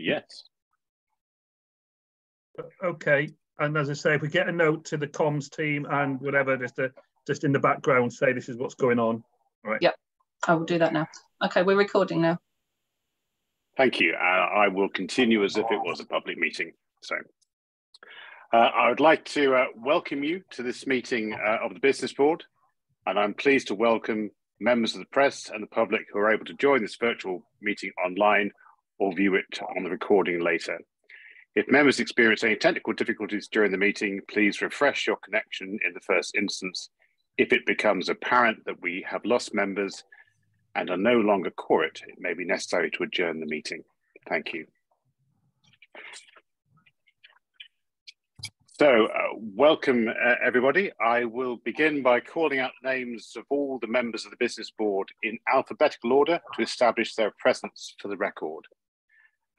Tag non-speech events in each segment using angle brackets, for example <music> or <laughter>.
Yes. Okay, and as I say, if we get a note to the comms team and whatever, just to, just in the background, say this is what's going on. All right. Yep, I will do that now. Okay, we're recording now. Thank you. Uh, I will continue as if it was a public meeting. So uh, I would like to uh, welcome you to this meeting uh, of the Business Board, and I'm pleased to welcome members of the press and the public who are able to join this virtual meeting online or view it on the recording later. If members experience any technical difficulties during the meeting, please refresh your connection in the first instance. If it becomes apparent that we have lost members and are no longer quorate, it may be necessary to adjourn the meeting. Thank you. So, uh, welcome uh, everybody. I will begin by calling out names of all the members of the business board in alphabetical order to establish their presence for the record.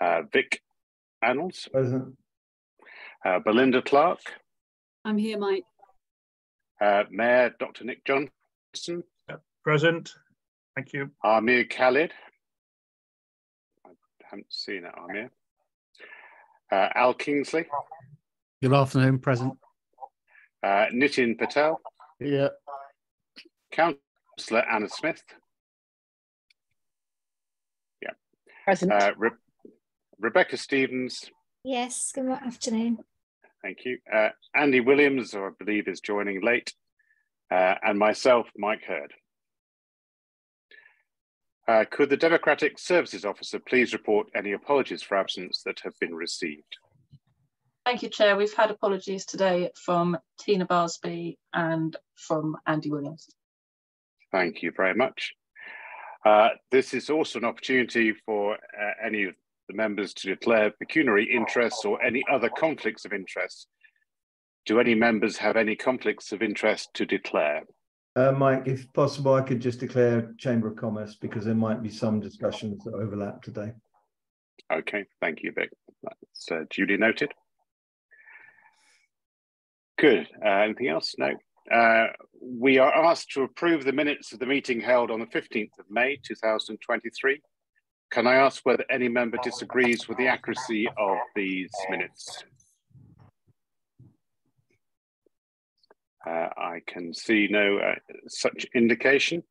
Uh, Vic Annals. Present. Uh, Belinda Clarke. I'm here, Mike. Uh, Mayor Dr. Nik Johnson. Present. Thank you. Amir Khalid. I haven't seen it, Amir. Uh, Al Kingsley. Good afternoon, present. Uh, Nitin Patel. Yeah. Councillor Anna Smith. Yeah. Present. Uh, Re Rebecca Stevens. Yes, good afternoon. Thank you. Uh, Andy Williams, who I believe is joining late, uh, and myself, Mike Hurd. Uh, could the Democratic Services Officer please report any apologies for absence that have been received? Thank you, Chair. We've had apologies today from Tina Barsby and from Andy Williams. Thank you very much. Uh, this is also an opportunity for uh, any of the members to declare pecuniary interests or any other conflicts of interest. Do any members have any conflicts of interest to declare? Uh, Mike, if possible, I could just declare Chamber of Commerce because there might be some discussions that overlap today. Okay, thank you, Vic. That's uh, duly noted. Good. Uh, anything else? No. Uh, we are asked to approve the minutes of the meeting held on the 15th of May 2023. Can I ask whether any member disagrees with the accuracy of these minutes? Uh, I can see no uh, such indication.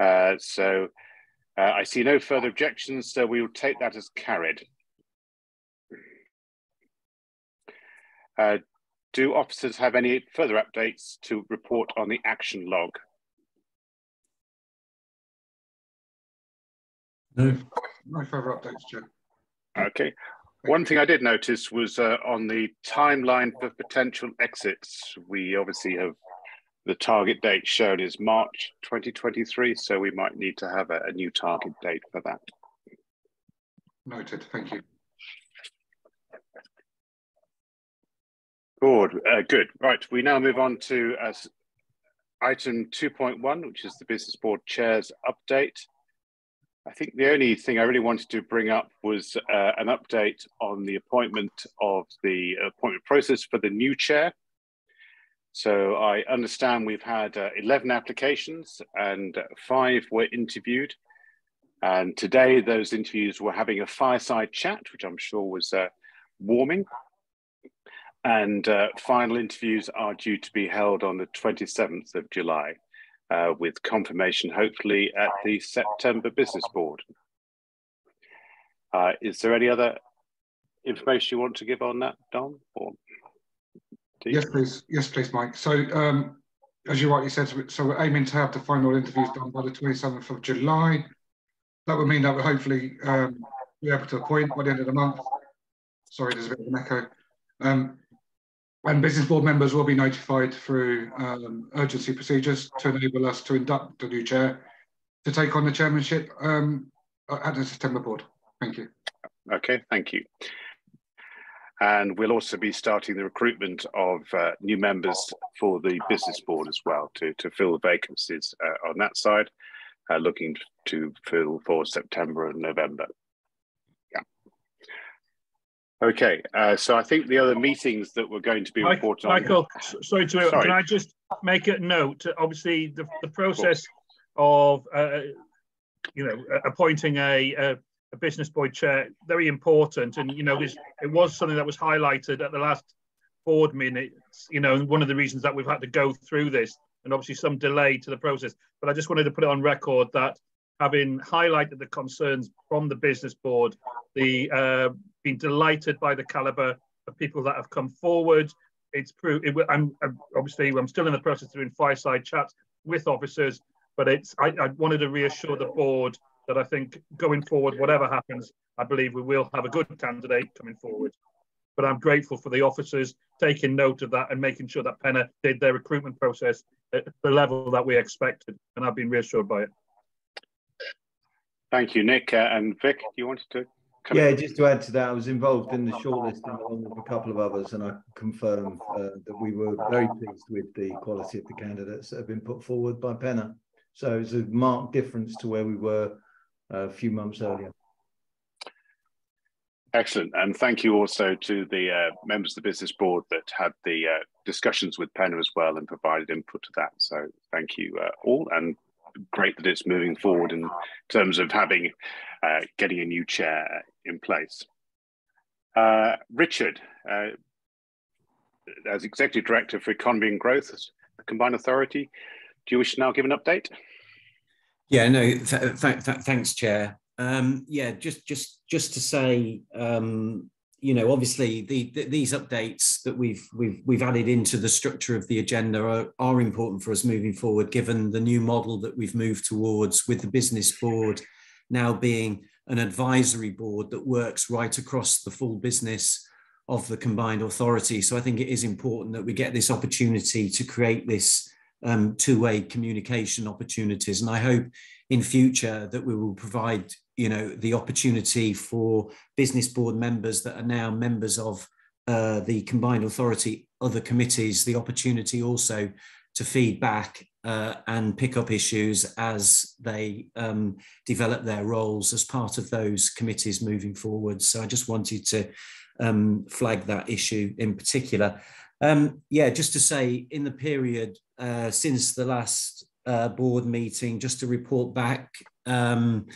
Uh, so uh, I see no further objections, so we will take that as carried. Uh, do officers have any further updates to report on the action log? No. No further updates, Chair. Okay. One thing I did notice was uh, on the timeline for potential exits, we obviously have the target date shown is March 2023, so we might need to have a, a new target date for that. Noted, thank you. Good, uh, good. Right, we now move on to uh, item 2.1, which is the Business Board Chair's update. I think the only thing I really wanted to bring up was uh, an update on the appointment of the appointment process for the new chair. So I understand we've had uh, 11 applications and five were interviewed. And today those interviews were having a fireside chat, which I'm sure was uh, warming. And uh, final interviews are due to be held on the 27th of July uh, with confirmation hopefully at the September Business Board. Uh, is there any other information you want to give on that, Don? Or yes, please. Yes, please, Mike. So, um, as you rightly said, so we're aiming to have the final interviews done by the 27th of July. That would mean that we'll hopefully um, be able to appoint by the end of the month. Sorry, there's a bit of an echo. Um, and business board members will be notified through um, urgency procedures to enable us to induct the new chair to take on the chairmanship um, at the September board. Thank you. Okay, thank you. And we'll also be starting the recruitment of uh, new members for the business board as well to, to fill the vacancies uh, on that side, uh, looking to fill for September and November. Okay, uh, so I think the other meetings that were going to be reported Michael, sorry to interrupt. Can I just make a note? Obviously, the, the process of, of uh, you know appointing a, a, a business board chair very important. And you know, this it was something that was highlighted at the last board minutes. You know, and one of the reasons that we've had to go through this, and obviously some delay to the process. But I just wanted to put it on record that having highlighted the concerns from the business board, the uh, been delighted by the caliber of people that have come forward. It's proved. It, I'm, I'm obviously I'm still in the process of doing fireside chats with officers, but it's I, I wanted to reassure the board that I think going forward, whatever happens, I believe we will have a good candidate coming forward. But I'm grateful for the officers taking note of that and making sure that Penna did their recruitment process at the level that we expected, and I've been reassured by it. Thank you, Nik. Uh, and Vic, do you wanted to come yeah, in? just to add to that, I was involved in the shortlisting along with a couple of others, and I confirm uh, that we were very pleased with the quality of the candidates that have been put forward by Penna. So it's a marked difference to where we were uh, a few months earlier. Excellent, and thank you also to the uh, members of the business board that had the uh, discussions with Penna as well and provided input to that. So thank you uh, all, and great that it's moving forward in terms of having uh, getting a new chair in place. Uh, Richard, uh, as Executive Director for Economy and Growth, the Combined Authority, do you wish to now give an update? Yeah, no, th th th thanks, Chair. Um, yeah, just just just to say, um, you know, obviously the, the, these updates that we've we've we've added into the structure of the agenda are, are important for us moving forward, given the new model that we've moved towards with the business board now being an advisory board that works right across the full business of the combined authority. So I think it is important that we get this opportunity to create this um, two-way communication opportunities. And I hope in future that we will provide you know the opportunity for business board members that are now members of uh, the combined authority other committees the opportunity also to feed back uh, and pick up issues as they um, develop their roles as part of those committees moving forward. So I just wanted to um, flag that issue in particular. Um, yeah, just to say, in the period uh, since the last uh, board meeting, just to report back, um,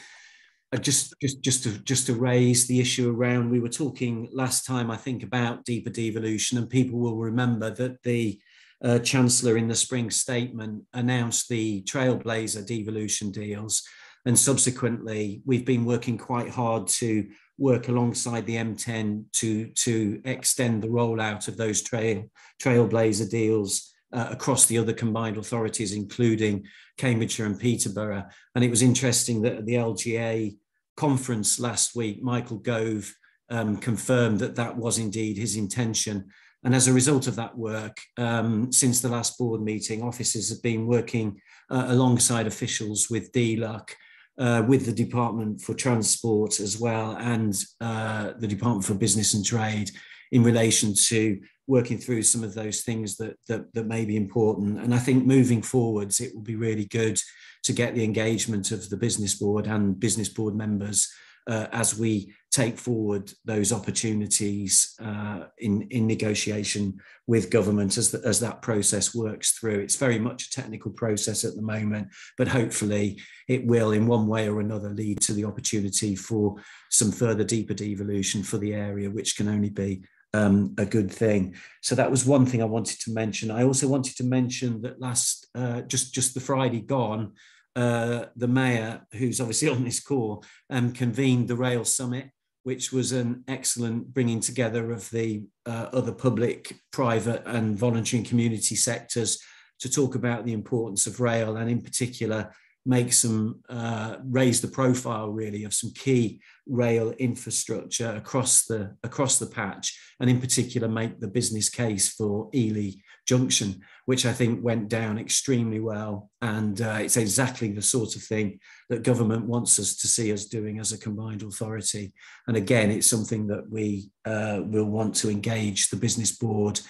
just just just to just to raise the issue around. We were talking last time, I think, about deeper devolution, and people will remember that the uh, Chancellor in the spring statement announced the Trailblazer devolution deals. And subsequently, we've been working quite hard to work alongside the M10 to, to extend the rollout of those trail, Trailblazer deals uh, across the other combined authorities, including Cambridgeshire and Peterborough. And it was interesting that at the LGA conference last week, Michael Gove um, confirmed that that was indeed his intention. And as a result of that work, um, since the last board meeting, officers have been working uh, alongside officials with DLUC, uh, with the Department for Transport as well, and uh, the Department for Business and Trade in relation to working through some of those things that, that, that may be important. And I think moving forwards, it will be really good to get the engagement of the business board and business board members uh, as we take forward those opportunities uh, in, in negotiation with government as, the, as that process works through. It's very much a technical process at the moment, but hopefully it will in one way or another lead to the opportunity for some further deeper devolution for the area, which can only be um, a good thing. So that was one thing I wanted to mention. I also wanted to mention that last, uh, just, just the Friday gone, uh, the mayor, who's obviously <laughs> on this call, um, convened the Rail Summit, which was an excellent bringing together of the uh, other public, private, and voluntary community sectors to talk about the importance of rail and, in particular, make some uh, raise the profile really of some key rail infrastructure across the across the patch and in particular make the business case for Ely Junction which I think went down extremely well. And uh, it's exactly the sort of thing that government wants us to see us doing as a combined authority. And again it's something that we uh, will want to engage the business board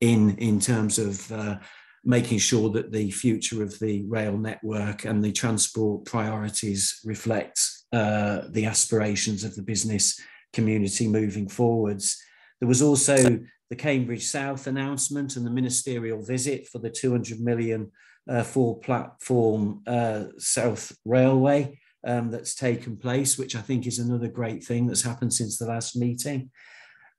in in terms of uh, making sure that the future of the rail network and the transport priorities reflect uh, the aspirations of the business community moving forwards. There was also the Cambridge South announcement and the ministerial visit for the 200 million uh, full platform uh, South Railway. um, that's taken place, which I think is another great thing that's happened since the last meeting.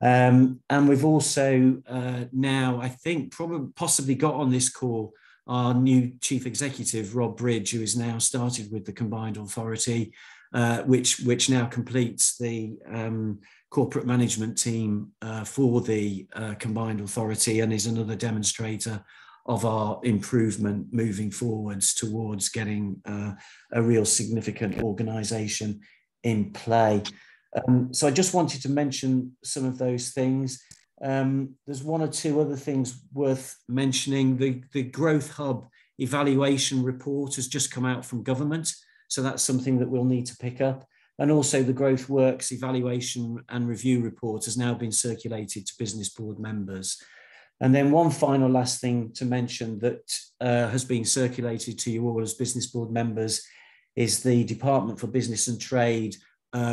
Um, and we've also uh, now, I think, probably possibly got on this call our new chief executive, Rob Bridge, who has now started with the combined authority, uh, which which now completes the um, corporate management team uh, for the uh, combined authority and is another demonstrator of our improvement moving forwards towards getting uh, a real significant organisation in play. Um, so I just wanted to mention some of those things. Um, there's one or two other things worth mentioning. The, the Growth Hub evaluation report has just come out from government. So that's something that we'll need to pick up. And also the Growth Works evaluation and review report has now been circulated to business board members. And then one final last thing to mention that uh, has been circulated to you all as business board members is the Department for Business and Trade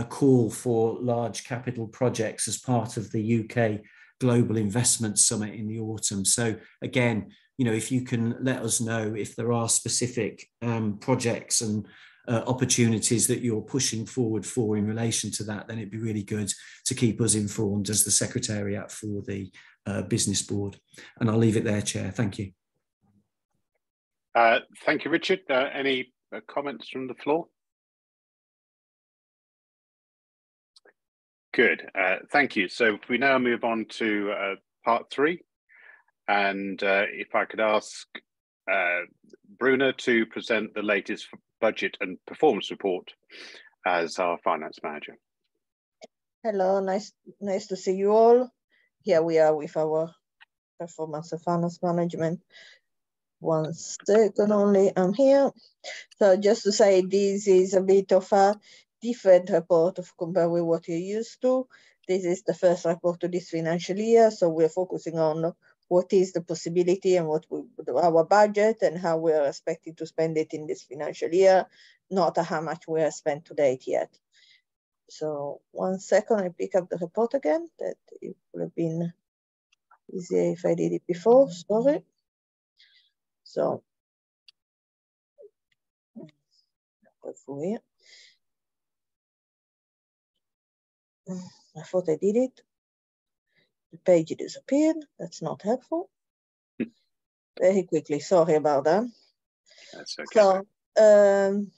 call for large capital projects as part of the UK Global Investment Summit in the autumn. So again, you know, if you can let us know if there are specific um, projects and uh, opportunities that you're pushing forward for in relation to that, then it'd be really good to keep us informed as the Secretariat for the uh, Business Board. And I'll leave it there, Chair. Thank you. Uh, thank you, Richard. Uh, any uh, comments from the floor? Good, uh, thank you. So we now move on to uh, part three. And uh, if I could ask uh, Bruna to present the latest budget and performance report as our finance manager. Hello, nice, nice to see you all. Here we are with our performance and finance management. One second only, I'm here. So just to say, this is a bit of a different report of compared with what you're used to. This is the first report of this financial year, so we're focusing on what is the possibility and what we, our budget and how we're expecting to spend it in this financial year, not how much we have spent to date yet. So one second, I pick up the report again. That it would have been easier if I did it before, sorry. So, here. I thought I did it. The page disappeared. That's not helpful. Very quickly, sorry about that. That's okay. So, um,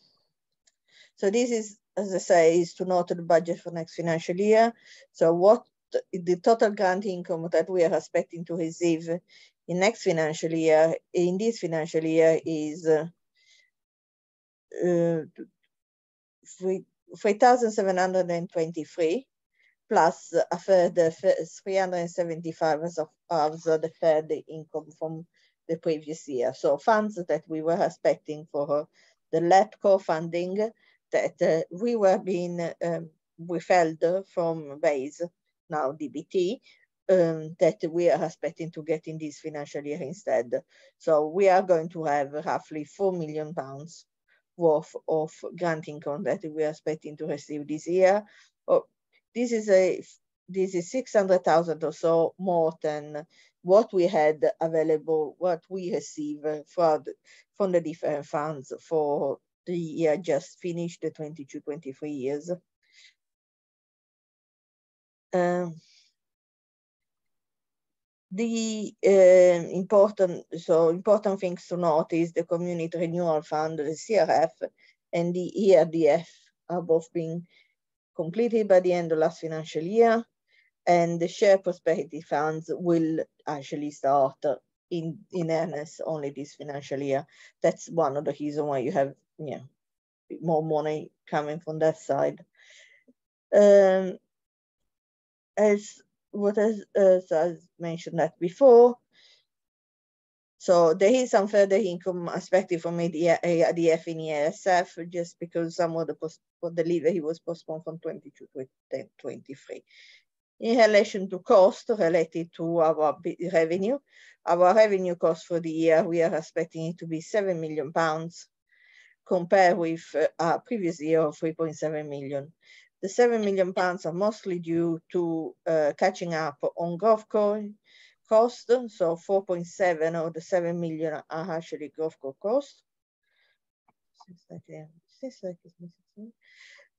so this is, as I say, is to note the budget for next financial year. So what the total grant income that we are expecting to receive in next financial year, in this financial year is uh, uh, 3,723 plus a further 375 of, of the deferred income from the previous year. So funds that we were expecting for the LEP core funding that uh, we were being um, withheld from BEIS, now DBT, um, that we are expecting to get in this financial year instead. So we are going to have roughly 4 million pounds worth of grant income that we are expecting to receive this year. Oh, this is a this is 600,000 or so more than what we had available, what we receive from the, from the different funds for the year just finished, the 22-23 years. Um, the uh, important so important things to note is the community renewal fund the crf and the erdf are both being completed by the end of last financial year. And the share prosperity funds will actually start in, in earnest only this financial year. That's one of the reasons why you have yeah, more money coming from that side. Um, as what as, as I mentioned that before, so there is some further income expected from the, the F in ESF just because some of the post, for the delivery was postponed from 22 to 23. In relation to cost related to our revenue, our revenue cost for the year, we are expecting it to be 7 million pounds compared with uh, our previous year of 3.7 million. The 7 million pounds are mostly due to uh, catching up on Growth Co cost. So 4.7 of the 7 million are actually Growth Co cost.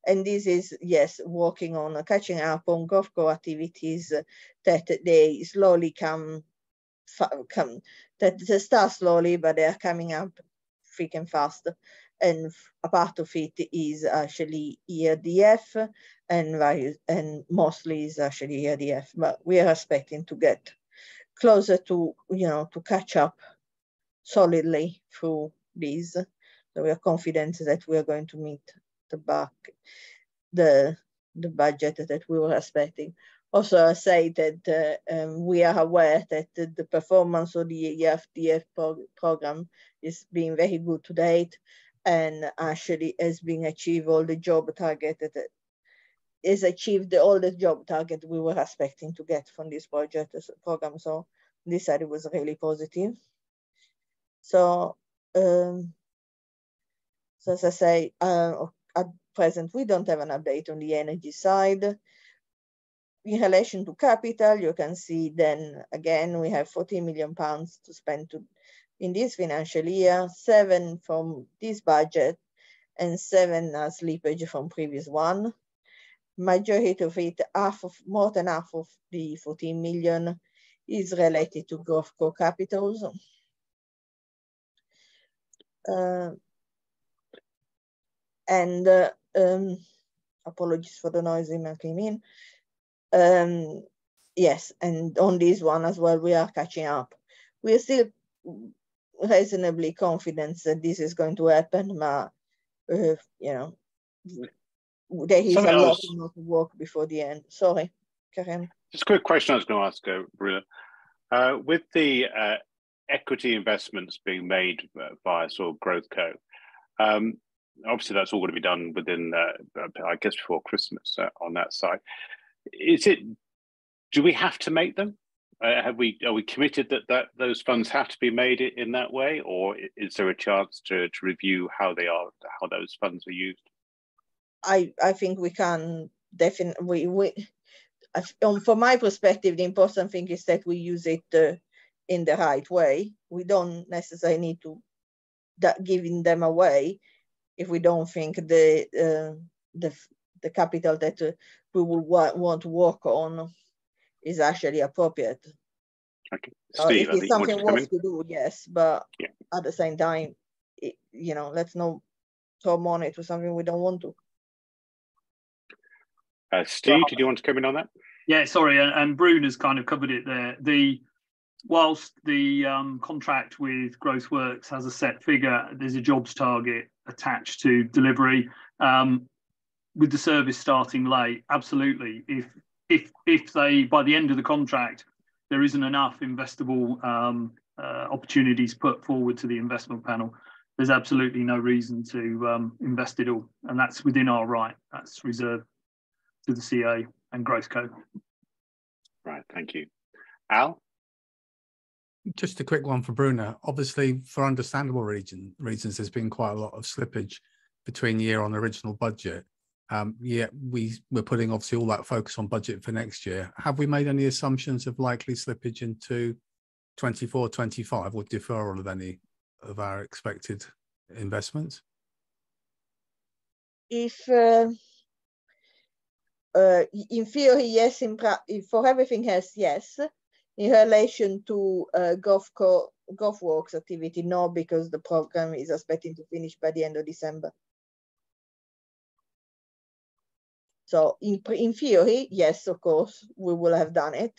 And this is, yes, working on uh, catching up on Growth Co activities uh, that they slowly come, come that they start slowly, but they are coming up freaking fast. And a part of it is actually ERDF and and mostly is actually ERDF, but we are expecting to get closer to, you know, to catch up solidly through these. So we are confident that we are going to meet the back, the, the budget that we were expecting. Also, I say that uh, um, we are aware that the, the, performance of the ERDF pro program is being very good to date and actually has been achieved all the job target that is achieved the job target we were expecting to get from this project program. So this side was really positive. So, um, so as I say, uh, at present, we don't have an update on the energy side. In relation to capital, you can see then again, we have 14 million pounds to spend to, in this financial year, seven from this budget and seven uh, slippage from previous one. Majority of it, half of, more than half of the 14 million is related to Growth Co capitals. Uh, and uh, um, apologies for the noise in came in. Um, yes, and on this one as well, we are catching up. We are still reasonably confident that this is going to happen, but uh, you know, there is Something a lot of work before the end. Sorry, Karim. Just a quick question I was going to ask, uh, Bruna. Uh, with the uh, equity investments being made uh, by sort of Growth Co, um, obviously that's all going to be done within, uh, I guess, before Christmas uh, on that side. Is it? Do we have to make them? Uh, have we? Are we committed that that those funds have to be made in that way, or is there a chance to to review how they are, how those funds are used? I I think we can definitely we, we um, from my perspective, the important thing is that we use it uh, in the right way. We don't necessarily need to that giving them away if we don't think the uh, the the capital that uh, we will wa want to work on is actually appropriate. Okay, Steve, uh, if it's something worth to do, yes, but yeah. at the same time, it, you know, let's not throw money to something we don't want to. Uh, Steve, did you want to come in on that? Yeah, sorry, and, and Brune has kind of covered it there. The whilst the um, contract with GrowthWorks has a set figure, there's a jobs target attached to delivery. Um, with the service starting late, absolutely. If if if they by the end of the contract there isn't enough investable um, uh, opportunities put forward to the investment panel, there's absolutely no reason to um, invest it all, and that's within our right. That's reserved to the CA and Growth Co. Right, thank you. Al? Just a quick one for Bruna. Obviously, for understandable reason, reasons, there's been quite a lot of slippage between year on original budget. Um, yeah, we, we're putting obviously all that focus on budget for next year. Have we made any assumptions of likely slippage into 24, 25 or deferral of any of our expected investments? If uh, uh, in theory, yes, in for everything else, yes. In relation to uh, GovCo, GrowthWorks activity, no, because the program is expecting to finish by the end of December. So in, in theory, yes, of course, we will have done it.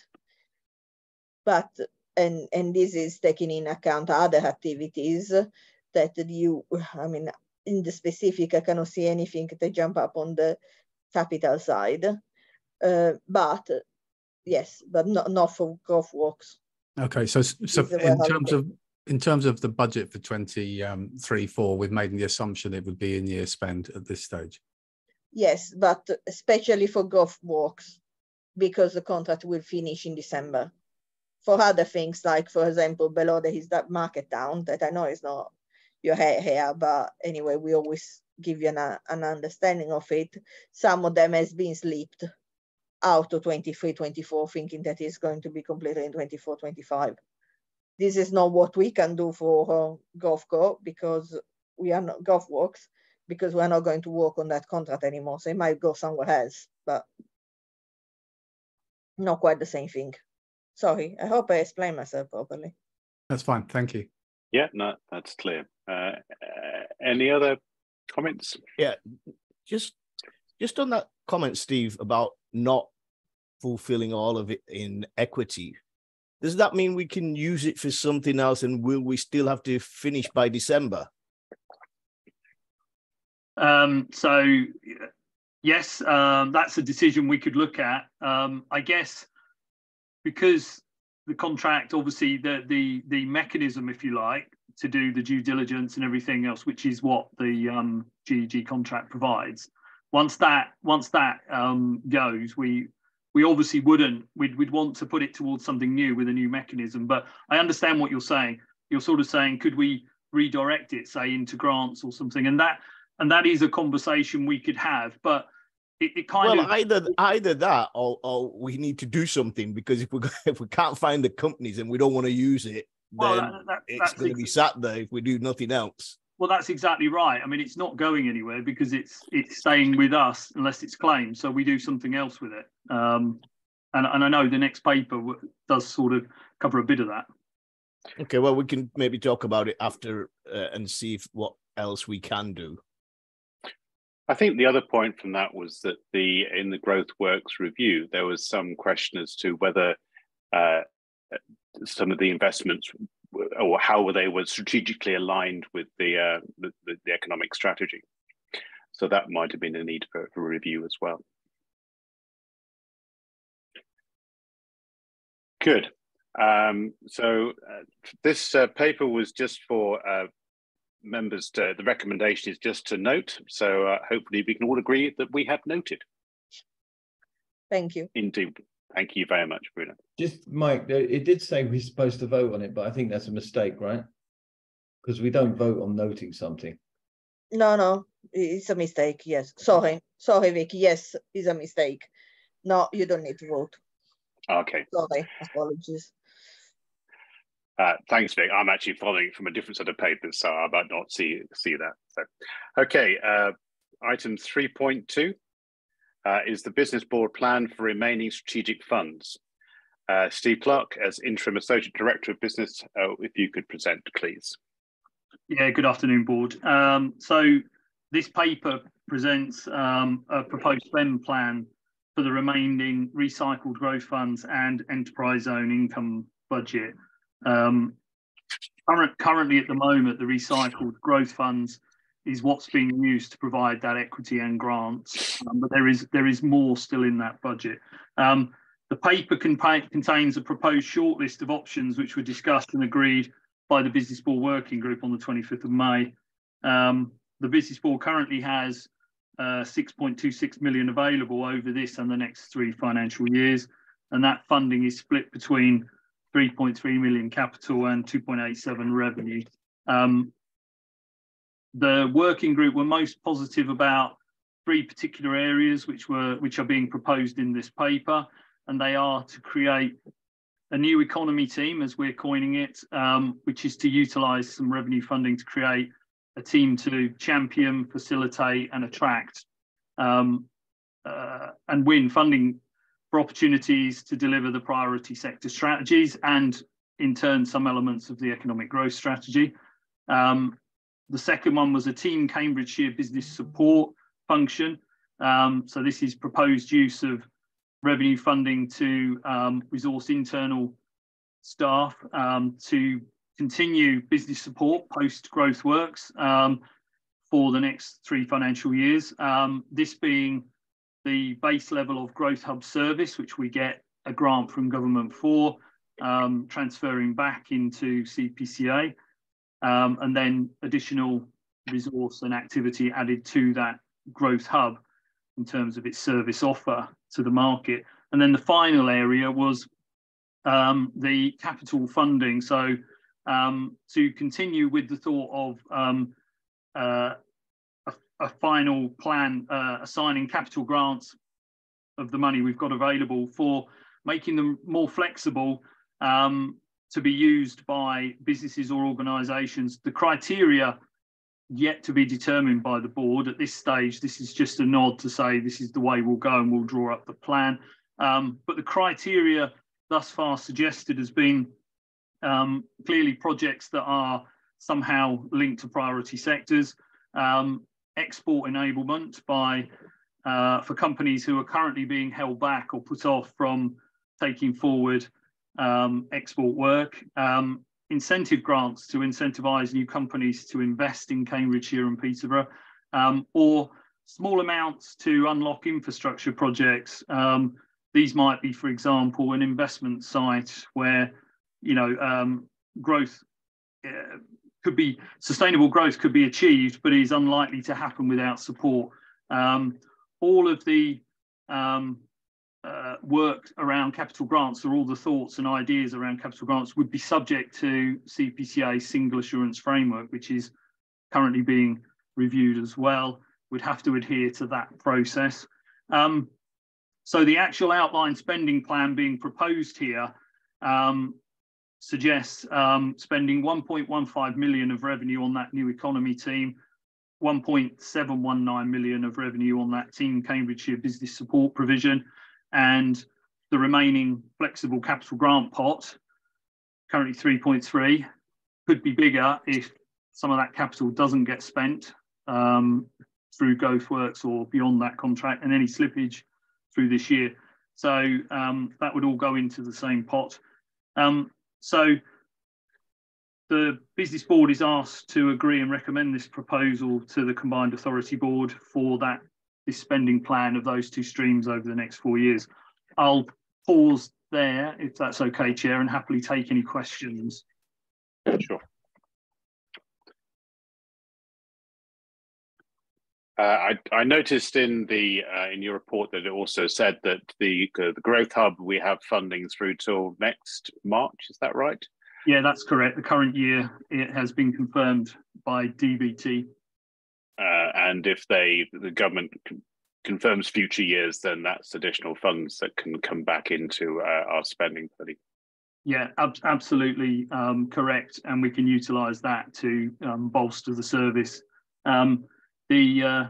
But, and, and this is taking in account other activities that you, I mean, in the specific, I cannot see anything to jump up on the capital side. Uh, but yes, but not, not for GrowthWorks. Okay, so so in terms of in terms of the budget for 23 um, 4 we've made the assumption it would be in year spend at this stage yes but especially for GrowthWorks because the contract will finish in december for other things like for example below there is that market down that i know is not your hair here but anyway we always give you an, an understanding of it. Some of them has been slipped out to 23, 24, thinking that it's going to be completed in 24, 25. This is not what we can do for uh, Growth Co because we are not GrowthWorks, because we're not going to work on that contract anymore. So it might go somewhere else, but not quite the same thing. Sorry, I hope I explained myself properly. That's fine. Thank you. Yeah, no, that's clear. Uh, uh, any other comments? Yeah, just just on that comment, Steve, about not fulfilling all of it in equity. Does that mean we can use it for something else, and will we still have to finish by December? Um, so yes, um, that's a decision we could look at. Um, I guess because the contract, obviously, the the the mechanism, if you like, to do the due diligence and everything else, which is what the um, GEG contract provides. Once that once that um, goes, we we obviously wouldn't. We'd we'd want to put it towards something new with a new mechanism. But I understand what you're saying. You're sort of saying, could we redirect it, say, into grants or something? And that and that is a conversation we could have. But it, it kind well, of either either that or, or we need to do something because if we <laughs> if we can't find the companies and we don't want to use it, Well, then that- that- it's that's going to be sat there if we do nothing else. Well, that's exactly right. I mean, it's not going anywhere because it's it's staying with us unless it's claimed. So we do something else with it. Um, and and I know the next paper w- does sort of cover a bit of that. Okay, well, we can maybe talk about it after uh, and see if what else we can do. I think the other point from that was that the in the growth works review there was some question as to whether uh, some of the investments or how were they were strategically aligned with the, uh, the, the the economic strategy. So that might have been a need for, for review as well. Good. Um, so uh, this uh, paper was just for uh, members to, the recommendation is just to note. So uh, hopefully we can all agree that we have noted. Thank you. Indeed. Thank you very much, Bruno. Just Mike, it did say we're supposed to vote on it, but I think that's a mistake, right? Because we don't vote on noting something. No, no, it's a mistake. Yes. Sorry. Sorry, Vicky. Yes, it's a mistake. No, you don't need to vote. Okay. Sorry. Apologies. Uh, thanks, Vic. I'm actually following from a different set of papers, so I might not see see that. So, okay. Uh, item 3.2 uh, is the business board plan for remaining strategic funds. Uh, Steve Clark, as interim associate director of business, uh, if you could present, please. Yeah, good afternoon, board. Um, so this paper presents um, a proposed spend plan for the remaining recycled growth funds and enterprise zone income budget. Um, current, currently, at the moment, the recycled growth funds is what's being used to provide that equity and grants, um, but there is there is more still in that budget. Um, the paper contains a proposed shortlist of options which were discussed and agreed by the Business Board Working Group on the 25th of May. Um, the Business Board currently has uh, 6.26 million available over this and the next three financial years, and that funding is split between 3.3 million capital and 2.87 revenue. Um, the working group were most positive about three particular areas which were which are being proposed in this paper, and they are to create a new economy team, as we're coining it, um, which is to utilise some revenue funding to create a team to champion, facilitate, and attract um, uh, and win funding for opportunities to deliver the priority sector strategies and, in turn, some elements of the economic growth strategy. Um, the second one was a team Cambridgeshire business support function. Um, so this is proposed use of revenue funding to um, resource internal staff um, to continue business support post growth works um, for the next three financial years. Um, this being the base level of Growth Hub service, which we get a grant from government for, um, transferring back into CPCA, um, and then additional resource and activity added to that Growth Hub in terms of its service offer to the market. And then the final area was um, the capital funding. So um, to continue with the thought of um, uh, a, a, final plan uh, assigning capital grants of the money we've got available for making them more flexible um, to be used by businesses or organisations. The criteria yet to be determined by the board at this stage. This is just a nod to say this is the way we'll go and we'll draw up the plan. Um, but the criteria thus far suggested has been um, clearly projects that are somehow linked to priority sectors, um, export enablement by uh, for companies who are currently being held back or put off from taking forward um, export work, um, incentive grants to incentivize new companies to invest in Cambridgeshire and Peterborough, um, or small amounts to unlock infrastructure projects. Um, these might be, for example, an investment site where, you know, um, growth uh, could be sustainable growth could be achieved, but is unlikely to happen without support. Um, all of the um, work around capital grants or all the thoughts and ideas around capital grants would be subject to CPCA single assurance framework, which is currently being reviewed as well. We'd have to adhere to that process. Um, so the actual outline spending plan being proposed here um, suggests um, spending 1.15 million of revenue on that new economy team, 1.719 million of revenue on that team Cambridgeshire business support provision, and the remaining flexible capital grant pot, currently 3.3, could be bigger if some of that capital doesn't get spent um, through Works or beyond that contract and any slippage through this year. So um, that would all go into the same pot. Um, so the business board is asked to agree and recommend this proposal to the combined authority board for that this spending plan of those two streams over the next four years. I'll pause there if that's okay, Chair, and happily take any questions. Sure. Uh, I, I, noticed in the uh, in your report that it also said that the uh, the growth hub we have funding through till next March. Is that right? Yeah, that's correct. The current year it has been confirmed by DBT. Uh, and if they the government confirms future years, then that's additional funds that can come back into uh, our spending budget. Yeah, ab absolutely um, correct, and we can utilise that to um, bolster the service. Um, the uh,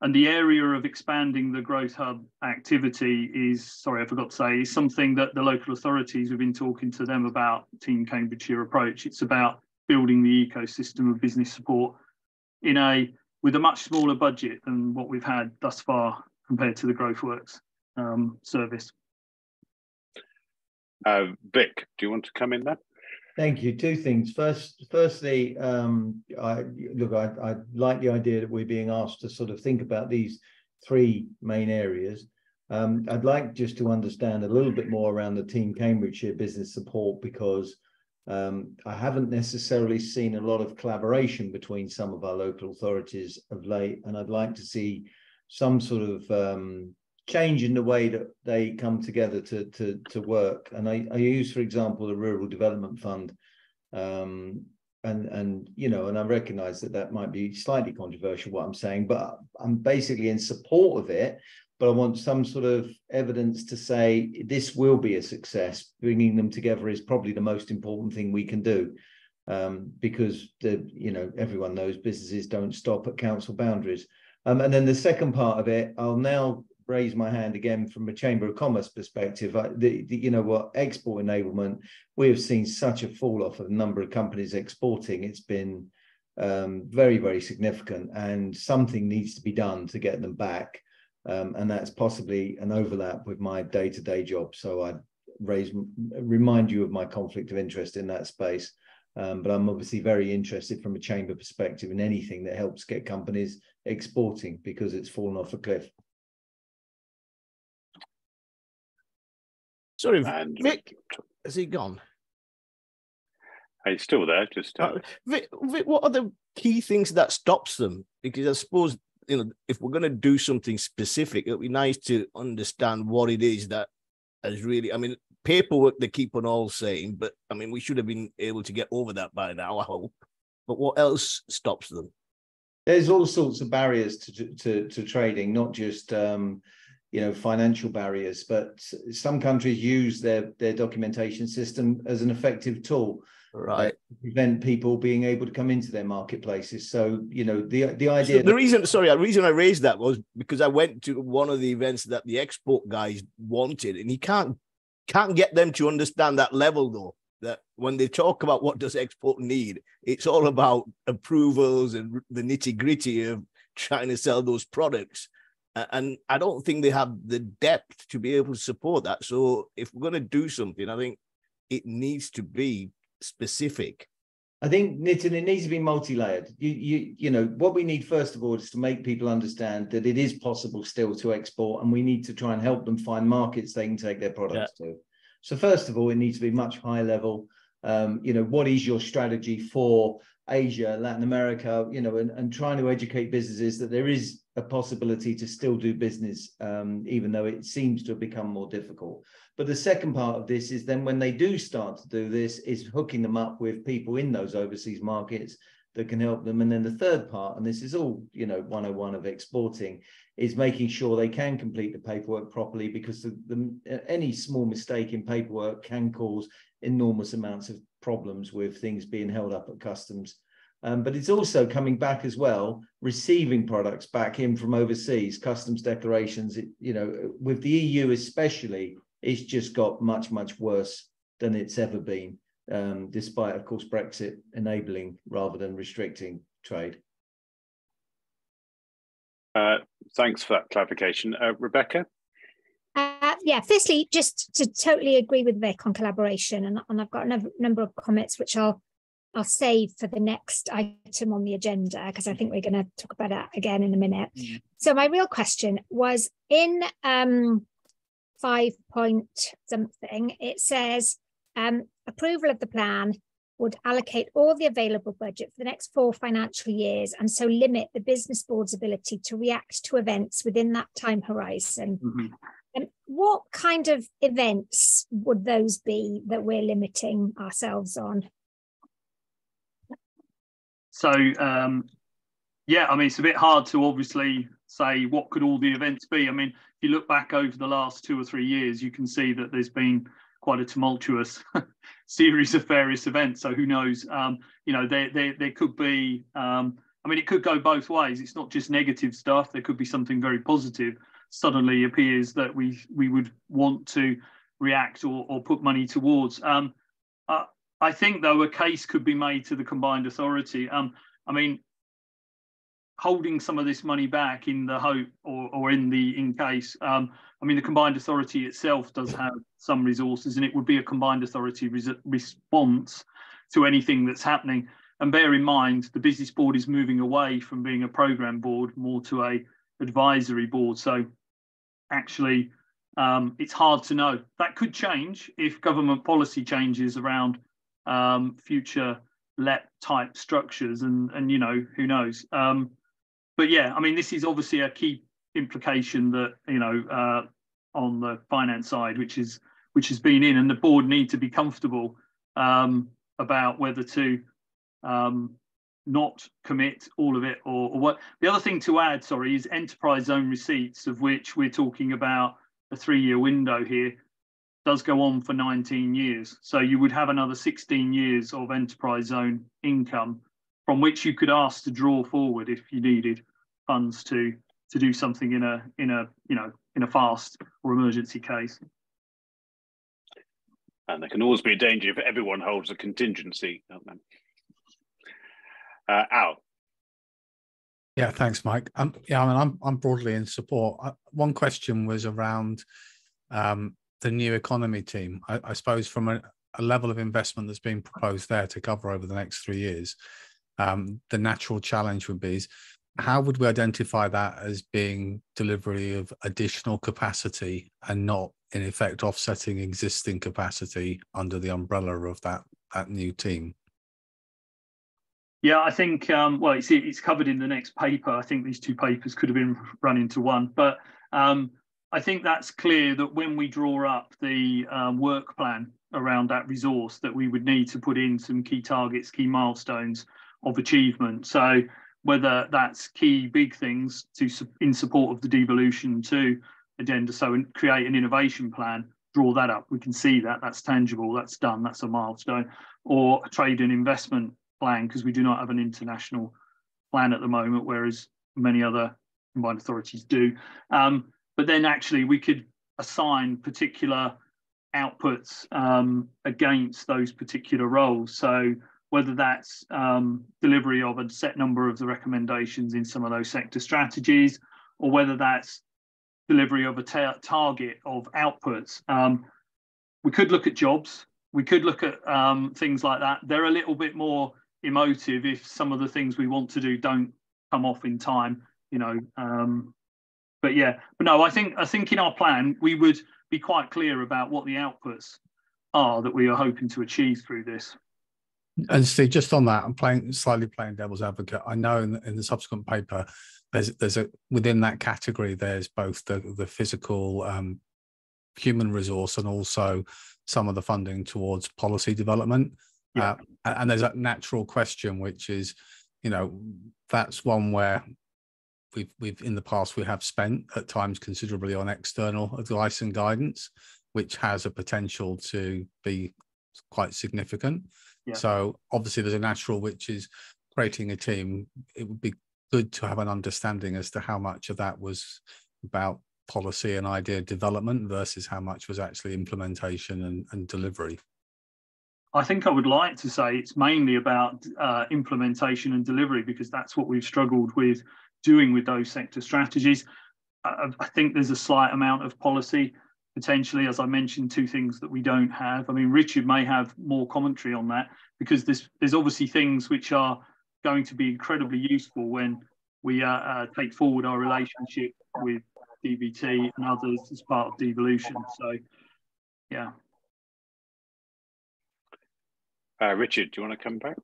and the area of expanding the growth hub activity is sorry I forgot to say is something that the local authorities we've been talking to them about Team Cambridgeshire approach. It's about building the ecosystem of business support in a with a much smaller budget than what we've had thus far compared to the GrowthWorks um, service. Uh, Vic, do you want to come in there? Thank you. Two things. First, firstly, um, I look, I, I like the idea that we're being asked to sort of think about these three main areas. Um, I'd like just to understand a little bit more around the Team Cambridgeshire business support because um, I haven't necessarily seen a lot of collaboration between some of our local authorities of late, and I'd like to see some sort of um, change in the way that they come together to to, to work. And I, I use, for example, the Rural Development Fund, um, and and you know, and I recognise that that might be slightly controversial what I'm saying, but I'm basically in support of it but I want some sort of evidence to say this will be a success. Bringing them together is probably the most important thing we can do, um, because the you know everyone knows businesses don't stop at council boundaries. Um, and then the second part of it, I'll now raise my hand again from a chamber of commerce perspective. I, the, the, you know what export enablement, we have seen such a fall off of the number of companies exporting. It's been um, very very significant, and something needs to be done to get them back um, and that's possibly an overlap with my day-to-day job. So I raise remind you of my conflict of interest in that space. Um, but I'm obviously very interested from a chamber perspective in anything that helps get companies exporting because it's fallen off a cliff. Sorry, and Vic, has he gone? He's still there. Just uh... Uh, Vic, Vic, what are the key things that stops them? Because I suppose you know, if we're going to do something specific, it'd be nice to understand what it is that has really, I mean, paperwork they keep on all saying, but I mean, we should have been able to get over that by now, I hope. But what else stops them? There's all sorts of barriers to to, to trading, not just um, you know, financial barriers. But some countries use their their documentation system as an effective tool. Right. Prevent people being able to come into their marketplaces. So, you know, the the idea. So the reason, sorry, the reason I raised that was because I went to one of the events that the export guys wanted, and he can't can't get them to understand that level though that when they talk about what does export need, it's all about approvals and the nitty gritty of trying to sell those products. And I don't think they have the depth to be able to support that. So if we're going to do something, I think it needs to be specific. I think Nitin, it needs to be multi-layered. You, you, you know, what we need first of all is to make people understand that it is possible still to export, and we need to try and help them find markets they can take their products yeah. to. So first of all, it needs to be much higher level. Um, you know, what is your strategy for Asia, Latin America, you know, and, and trying to educate businesses that there is a possibility to still do business, um, even though it seems to have become more difficult. But the second part of this is then when they do start to do this, is hooking them up with people in those overseas markets that can help them. And then the third part, and this is all, you know, 101 of exporting, is making sure they can complete the paperwork properly because the, the, any small mistake in paperwork can cause enormous amounts of problems with things being held up at customs. Um, but it's also coming back as well, receiving products back in from overseas, customs declarations. It, you know, with the EU especially, it's just got much, much worse than it's ever been, um, despite, of course, Brexit enabling rather than restricting trade. Uh, thanks for that clarification. Uh, Rebecca? Yeah, firstly, just to totally agree with Vic on collaboration, and, and I've got a number of comments which I'll I'll save for the next item on the agenda because I think we're going to talk about that again in a minute. Mm. So my real question was in um, five point something, it says um, approval of the plan would allocate all the available budget for the next four financial years and so limit the business board's ability to react to events within that time horizon. Mm-hmm. And what kind of events would those be that we're limiting ourselves on? So, um, yeah, I mean, it's a bit hard to obviously say what could all the events be. I mean, if you look back over the last two or three years, you can see that there's been quite a tumultuous <laughs> series of various events. So who knows? Um, you know, there there there could be. Um, I mean, it could go both ways. It's not just negative stuff. There could be something very positive. Suddenly appears that we we would want to react or, or put money towards. Um, uh, I think though a case could be made to the combined authority. Um, I mean, holding some of this money back in the hope or, or in the in case um, i mean the combined authority itself does have some resources and it would be a combined authority res- response to anything that's happening and bear in mind the business board is moving away from being a program board more to a advisory board so actually um, it's hard to know. That could change if government policy changes around um, future LEP type structures and and you know who knows. Um, but yeah, I mean, this is obviously a key implication that you know uh, on the finance side, which is which has been in, and the board need to be comfortable um, about whether to um, not commit all of it or, or, what. The other thing to add, sorry, is enterprise zone receipts, of which we're talking about a three-year window here, does go on for 19 years. So you would have another 16 years of enterprise zone income from which you could ask to draw forward if you needed funds to to do something in a in a you know in a fast or emergency case. And there can always be a danger if everyone holds a contingency. Uh, Al. Yeah, thanks, Mike. Um, yeah, I mean, I'm I'm broadly in support. Uh, one question was around um, the new economy team. I, I suppose from a, a, level of investment that's being proposed there to cover over the next three years, um, the natural challenge would be is how would we identify that as being delivery of additional capacity and not in effect offsetting existing capacity under the umbrella of that that new team yeah i think um, well it's, it's covered in the next paper i think these two papers could have been run into one but um, i think that's clear that when we draw up the um, work plan around that resource that we would need to put in some key targets key milestones of achievement. So whether that's key big things to in support of the devolution to agenda. So create an innovation plan, draw that up. We can see that that's tangible, that's done, that's a milestone, or a trade and investment plan because we do not have an international plan at the moment, whereas many other combined authorities do. Um, but then actually we could assign particular outputs um, against those particular roles. So whether that's um, delivery of a set number of the recommendations in some of those sector strategies, or whether that's delivery of a ta target of outputs. Um, we could look at jobs. We could look at um, things like that. They're a little bit more emotive if some of the things we want to do don't come off in time, you know. Um, but yeah, but no, I think I think in our plan we would be quite clear about what the outputs are that we are hoping to achieve through this. And Steve, just on that, I'm playing slightly playing devil's advocate. I know in the, in the subsequent paper, there's there's a within that category, there's both the the physical um, human resource and also some of the funding towards policy development. Yeah. Uh, and there's a natural question, which is, you know, that's one where we've we've in the past we have spent at times considerably on external advice and guidance, which has a potential to be quite significant. Yeah. So obviously there's a natural which is creating a team. It would be good to have an understanding as to how much of that was about policy and idea development versus how much was actually implementation and, and delivery. I think I would like to say it's mainly about uh, implementation and delivery because that's what we've struggled with doing with those sector strategies. I, I think there's a slight amount of policy potentially, as I mentioned, two things that we don't have. I mean, Richard may have more commentary on that because there's there's obviously things which are going to be incredibly useful when we uh, uh, take forward our relationship with DBT and others as part of devolution. So, yeah. Uh, Richard, do you want to come back?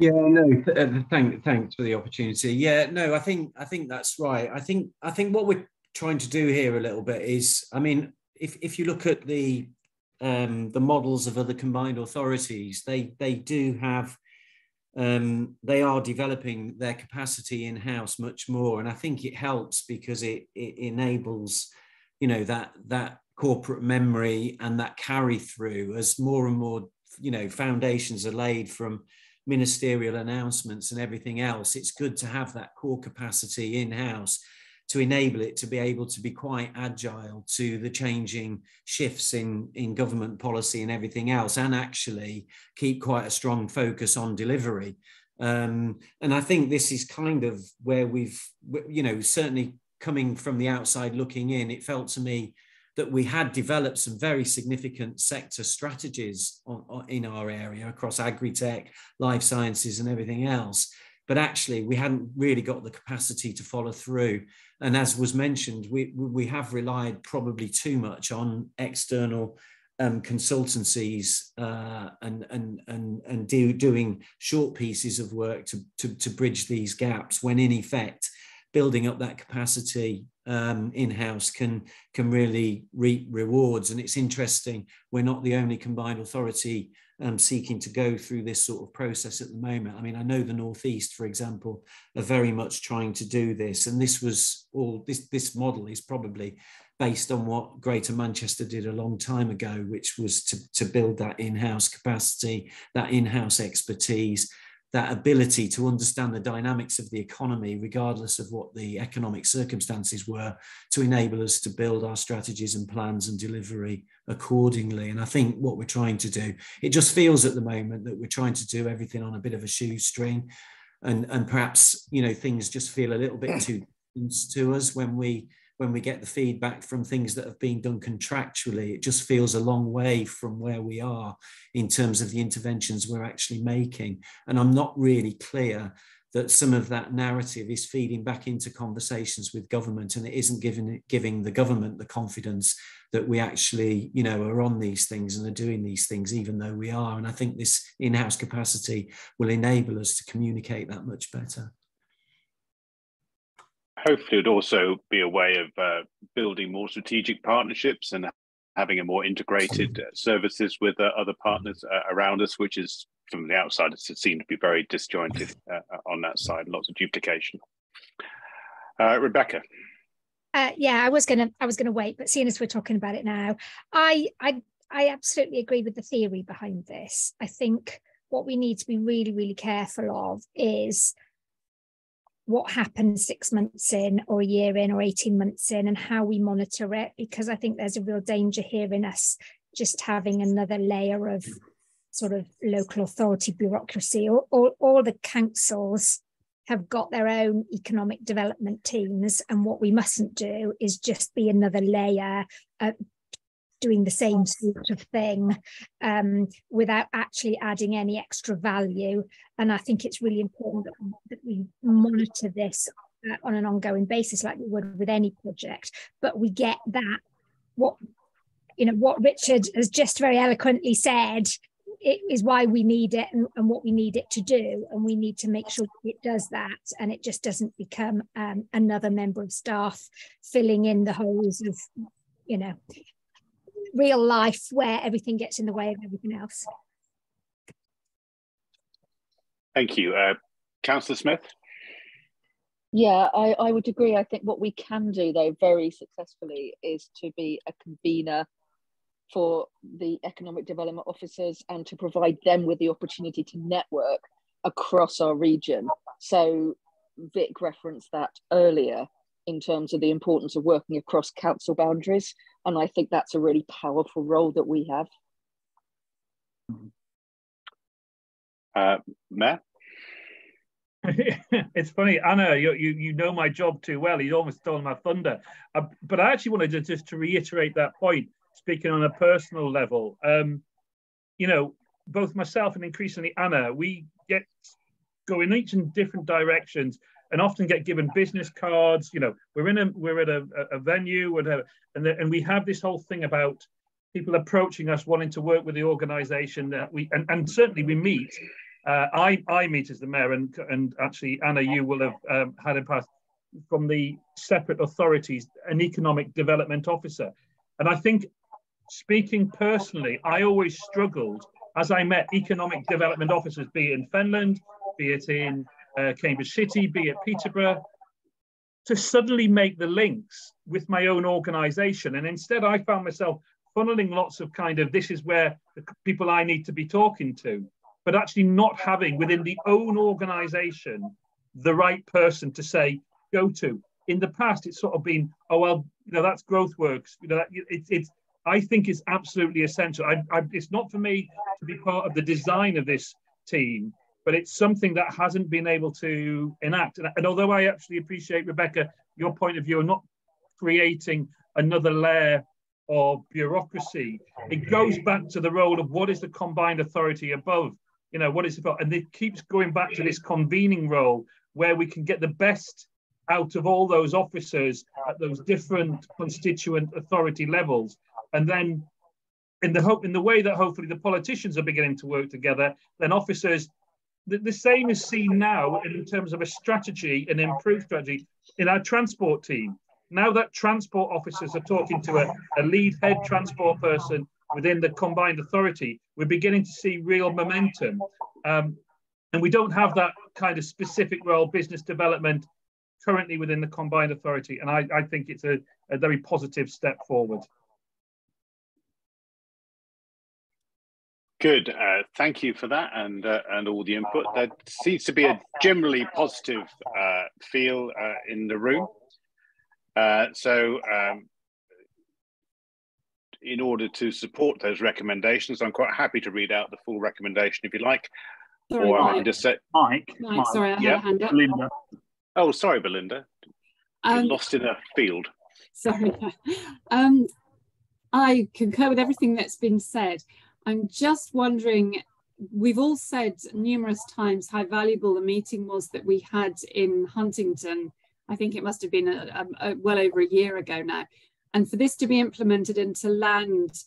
Yeah, no. Uh, thank, thanks for the opportunity. Yeah, no, I think I think that's right. I think I think what we're trying to do here a little bit is, I mean, if, if you look at the um, the models of other combined authorities, they they do have um, they are developing their capacity in house much more, and I think it helps because it it enables you know that that corporate memory and that carry through as more and more you know foundations are laid from ministerial announcements and everything else. It's good to have that core capacity in house to enable it to be able to be quite agile to the changing shifts in, in government policy and everything else, and actually keep quite a strong focus on delivery. Um, and I think this is kind of where we've, you know, certainly coming from the outside looking in, it felt to me that we had developed some very significant sector strategies on, on, in our area across agri-tech, life sciences, and everything else but actually we hadn't really got the capacity to follow through. And as was mentioned, we, we have relied probably too much on external um, consultancies uh, and, and, and, and do, doing short pieces of work to, to, to bridge these gaps when in effect, building up that capacity um, in-house can can really reap rewards. And it's interesting, we're not the only combined authority um, seeking to go through this sort of process at the moment. I mean, I know the Northeast, for example, are very much trying to do this. And this was all, this, this model is probably based on what Greater Manchester did a long time ago, which was to, to build that in-house capacity, that in-house expertise, that ability to understand the dynamics of the economy, regardless of what the economic circumstances were, to enable us to build our strategies and plans and delivery accordingly. And I think what we're trying to do, it just feels at the moment that we're trying to do everything on a bit of a shoestring. And, and perhaps, you know, things just feel a little bit mm. too to us when we when we get the feedback from things that have been done contractually, it just feels a long way from where we are in terms of the interventions we're actually making. And I'm not really clear that some of that narrative is feeding back into conversations with government and it isn't giving giving the government the confidence that we actually you know are on these things and are doing these things even though we are and i think this in-house capacity will enable us to communicate that much better hopefully it would also be a way of uh, building more strategic partnerships and having a more integrated uh, services with uh, other partners uh, around us, which is from the outside, it seemed to be very disjointed uh, on that side, lots of duplication. Rebecca. Yeah, I was gonna I was gonna wait, but seeing as we're talking about it now, I I I absolutely agree with the theory behind this. I think what we need to be really really careful of is what happens six months in or a year in or 18 months in and how we monitor it because I think there's a real danger here in us just having another layer of sort of local authority bureaucracy. Or all, all the councils have got their own economic development teams and what we mustn't do is just be another layer uh, doing the same sort of thing um, without actually adding any extra value. And I think it's really important that, that we monitor this uh, on an ongoing basis, like we would with any project. But we get that what you know what Richard has just very eloquently said it is why we need it and, and, what we need it to do and we need to make sure it does that and it just doesn't become um, another member of staff filling in the holes of you know real life where everything gets in the way of everything else. Thank you. Uh, Councillor Smith? Yeah, I, I would agree. I think what we can do, though, very successfully is to be a convener for the economic development officers and to provide them with the opportunity to network across our region. So, Vic referenced that earlier in terms of the importance of working across council boundaries. And I think that's a really powerful role that we have. Uh, Matt? <laughs> it's funny, Anna. You, you you know my job too well. He's almost stolen my thunder. Uh, but I actually wanted to just to reiterate that point, speaking on a personal level. Um, you know, both myself and increasingly Anna, we get go in each in different directions, and often get given business cards. You know, we're in a we're at a, a venue, whatever, and the, and we have this whole thing about people approaching us wanting to work with the organisation that we and, and certainly we meet. Uh, I I meet as the mayor, and and actually Anna, you will have um, had a pass from the separate authorities, an economic development officer, and I think speaking personally, I always struggled as I met economic development officers, be it in Fenland, be it in uh, Cambridge City, be it Peterborough, to suddenly make the links with my own organization. And instead, I found myself funneling lots of kind of this is where the people I need to be talking to, but actually not having within the own organization the right person to say, go to. In the past, it's sort of been, oh, well, you know, that's GrowthWorks. You know, it's, it's, I think it's absolutely essential. I, I, it's not for me to be part of the design of this team but it's something that hasn't been able to enact. And, and although I actually appreciate, Rebecca, your point of view of not creating another layer of bureaucracy, it goes back to the role of what is the combined authority above, you know, what is it about? And it keeps going back to this convening role where we can get the best out of all those officers at those different constituent authority levels. And then in the hope in the way that hopefully the politicians are beginning to work together, then officers the, the same is seen now in terms of a strategy, an improved strategy in our transport team. Now that transport officers are talking to a, a lead head transport person within the combined authority, we're beginning to see real momentum. Um, and we don't have that kind of specific role, business development, currently within the combined authority. And I, I think it's a, a very positive step forward. Good. Uh, thank you for that and uh, and all the input. There seems to be a generally positive uh, feel uh, in the room. Uh, so, um, in order to support those recommendations, I'm quite happy to read out the full recommendation if you like. Sorry, or Mike. just say Mike. Mike, Mike. sorry, I yeah. hand up. Belinda. Oh, sorry, Belinda. Um, lost in a field. <laughs> Sorry. <laughs> Um, I concur with everything that's been said. I'm just wondering, we've all said numerous times how valuable the meeting was that we had in Huntingdon. I think it must have been a, a, a, well over a year ago now. And for this to be implemented and to land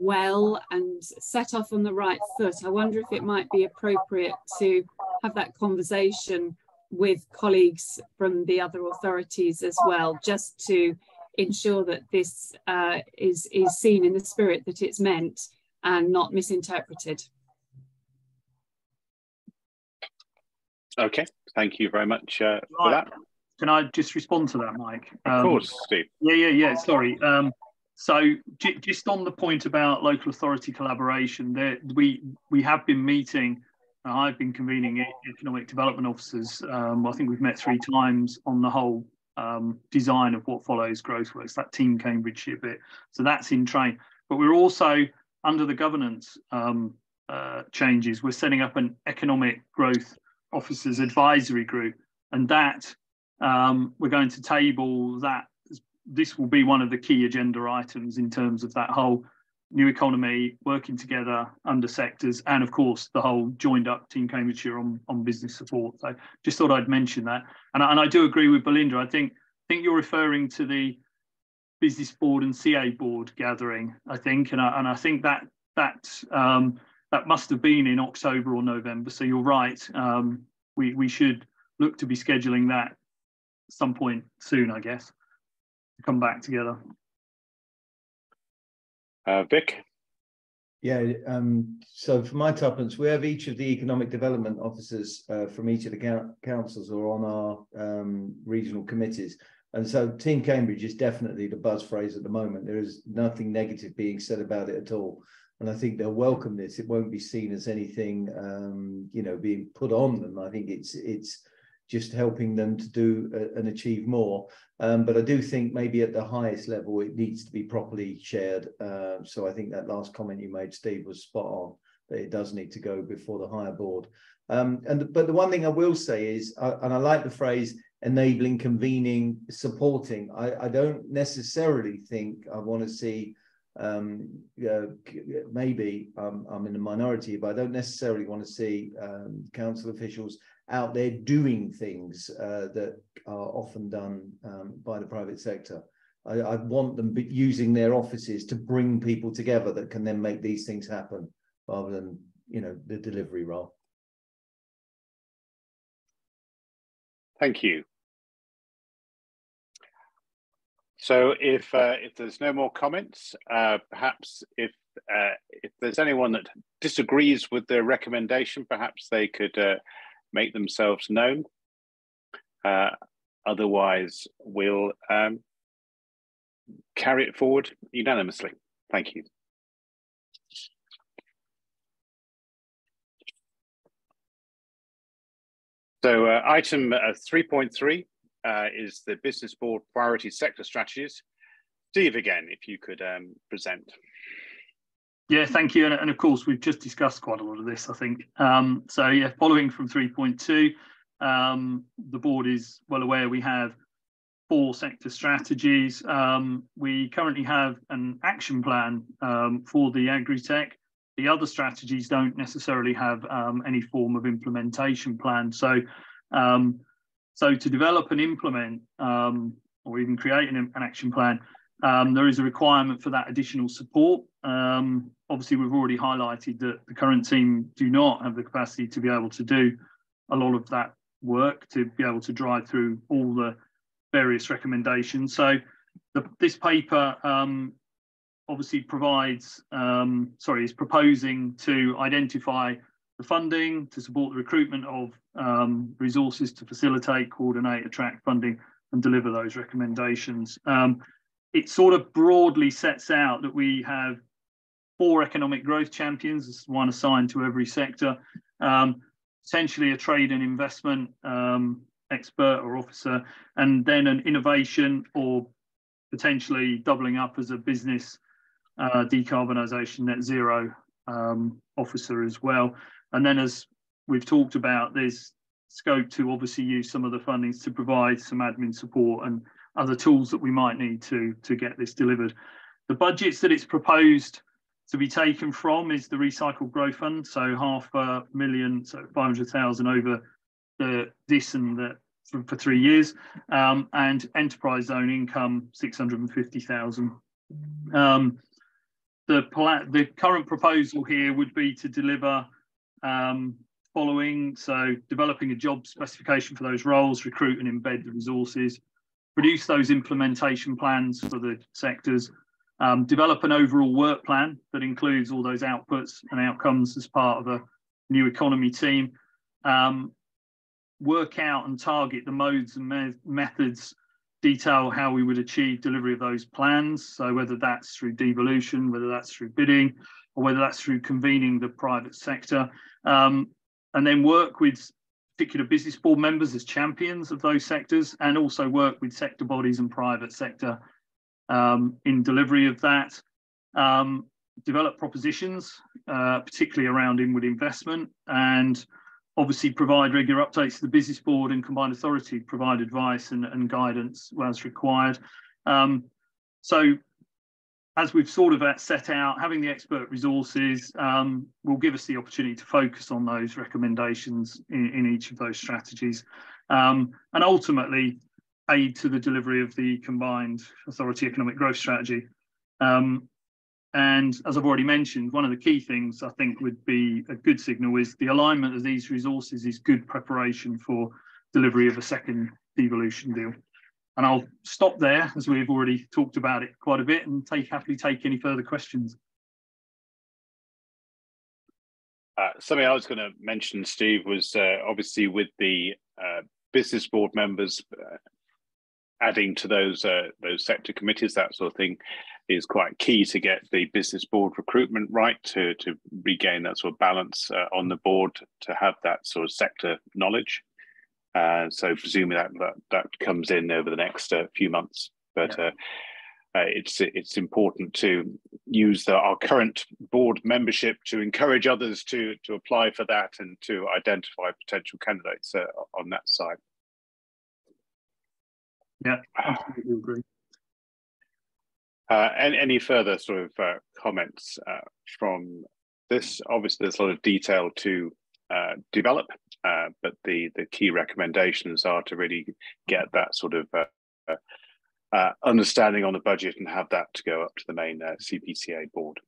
well and set off on the right foot, I wonder if it might be appropriate to have that conversation with colleagues from the other authorities as well, just to ensure that this uh, is, is seen in the spirit that it's meant and not misinterpreted. Okay, thank you very much uh, for that. can I just respond to that, Mike? Um, of course, Steve. Yeah, yeah, yeah. Sorry. Um, so just on the point about local authority collaboration, there we we have been meeting. Uh, I've been convening economic development officers. Um, I think we've met three times on the whole um, design of what follows GrowthWorks, that team Cambridgeshire bit. So that's in train. But we're also under the governance um, uh, changes. We're setting up an economic growth officers advisory group, and that um, we're going to table that. This will be one of the key agenda items in terms of that whole new economy working together under sectors and of course the whole joined up team cambridgeshire on, on business support. So just thought i'd mention that. And, and i do agree with belinda. I think I think you're referring to the business board and ca board gathering i think and i, and I think that that um, that must have been in october or november so you're right um, we we should look to be scheduling that some point soon i guess to come back together. Uh, Vic? Yeah, um, so for my tuppence, we have each of the economic development officers uh, from each of the councils or on our um, regional committees. And so Team Cambridge is definitely the buzz phrase at the moment. There is nothing negative being said about it at all. And I think they'll welcome this. It won't be seen as anything, um, you know, being put on them. I think it's it's just helping them to do uh, and achieve more. Um, but I do think maybe at the highest level, it needs to be properly shared. Uh, so I think that last comment you made, Steve, was spot on, that it does need to go before the higher board. Um, and But the one thing I will say is, uh, and I like the phrase enabling, convening, supporting. I, I don't necessarily think I want to see um, maybe um, I'm in the minority, but I don't necessarily want to see um, council officials out there doing things uh, that are often done um, by the private sector. I, I, want them using their offices to bring people together that can then make these things happen rather than, you know, the delivery role. Thank you. So if uh, if there's no more comments, uh, perhaps if uh, if there's anyone that disagrees with the recommendation, perhaps they could uh, make themselves known. Uh, otherwise, we'll um, carry it forward unanimously. Thank you. So uh, item uh, 3.3 uh, is the Business Board Priority Sector Strategies. Steve, again, if you could um, present. Yeah, thank you. And, and, of course, we've just discussed quite a lot of this, I think. Um, so, yeah, following from 3.2, um, the board is well aware we have four sector strategies. Um, we currently have an action plan um, for the agri-tech. The other strategies don't necessarily have um, any form of implementation plan. So, um, so to develop and implement or even create an, an action plan, um, there is a requirement for that additional support. Um, obviously, we've already highlighted that the current team do not have the capacity to be able to do a lot of that work to be able to drive through all the various recommendations. So the, this paper um, obviously provides, um, sorry, is proposing to identify the funding to support the recruitment of um, resources to facilitate, coordinate, attract funding and deliver those recommendations. Um, it sort of broadly sets out that we have four economic growth champions, one assigned to every sector, um, essentially a trade and investment um, expert or officer, and then an innovation or potentially doubling up as a business uh, decarbonisation net zero um, officer as well. And then as we've talked about, there's scope to obviously use some of the fundings to provide some admin support and other tools that we might need to, to get this delivered. The budgets that it's proposed to be taken from is the Recycled Growth Fund, so half a million, so 500,000 over the, this and the, for, three years, um, and enterprise zone income 650,000. Um, the, the current proposal here would be to deliver um, following, so developing a job specification for those roles, recruit and embed the resources, produce those implementation plans for the sectors, um, develop an overall work plan that includes all those outputs and outcomes as part of a new economy team, um, work out and target the modes and me methods, detail how we would achieve delivery of those plans. So whether that's through devolution, whether that's through bidding, or whether that's through convening the private sector, um, and then work with particular business board members as champions of those sectors, and also work with sector bodies and private sector um, in delivery of that. Um, develop propositions, uh, particularly around inward investment, and obviously provide regular updates to the business board and combined authority, provide advice and, and guidance as required. Um, so as we've sort of set out, having the expert resources um, will give us the opportunity to focus on those recommendations in, in each of those strategies um, and ultimately aid to the delivery of the combined authority economic growth strategy. Um, and as I've already mentioned, one of the key things I think would be a good signal is the alignment of these resources is good preparation for delivery of a second devolution deal. And I'll stop there as we've already talked about it quite a bit and take happily take any further questions. Uh, something I was going to mention, Steve, was uh, obviously with the uh, business board members uh, adding to those uh, those sector committees, that sort of thing, is quite key to get the business board recruitment right to to regain that sort of balance uh, on the board to have that sort of sector knowledge. Uh, so presumably that, that that comes in over the next uh, few months, but. Yeah. Uh, uh, it's it's important to use the, our current board membership to encourage others to to apply for that and to identify potential candidates uh, on that side. Yeah, <sighs> absolutely agree. Uh, any, any further sort of uh, comments uh, from this? Obviously, there's a lot of detail to uh, develop, uh, but the, the key recommendations are to really get that sort of uh, understanding on the budget and have that to go up to the main CPCA board.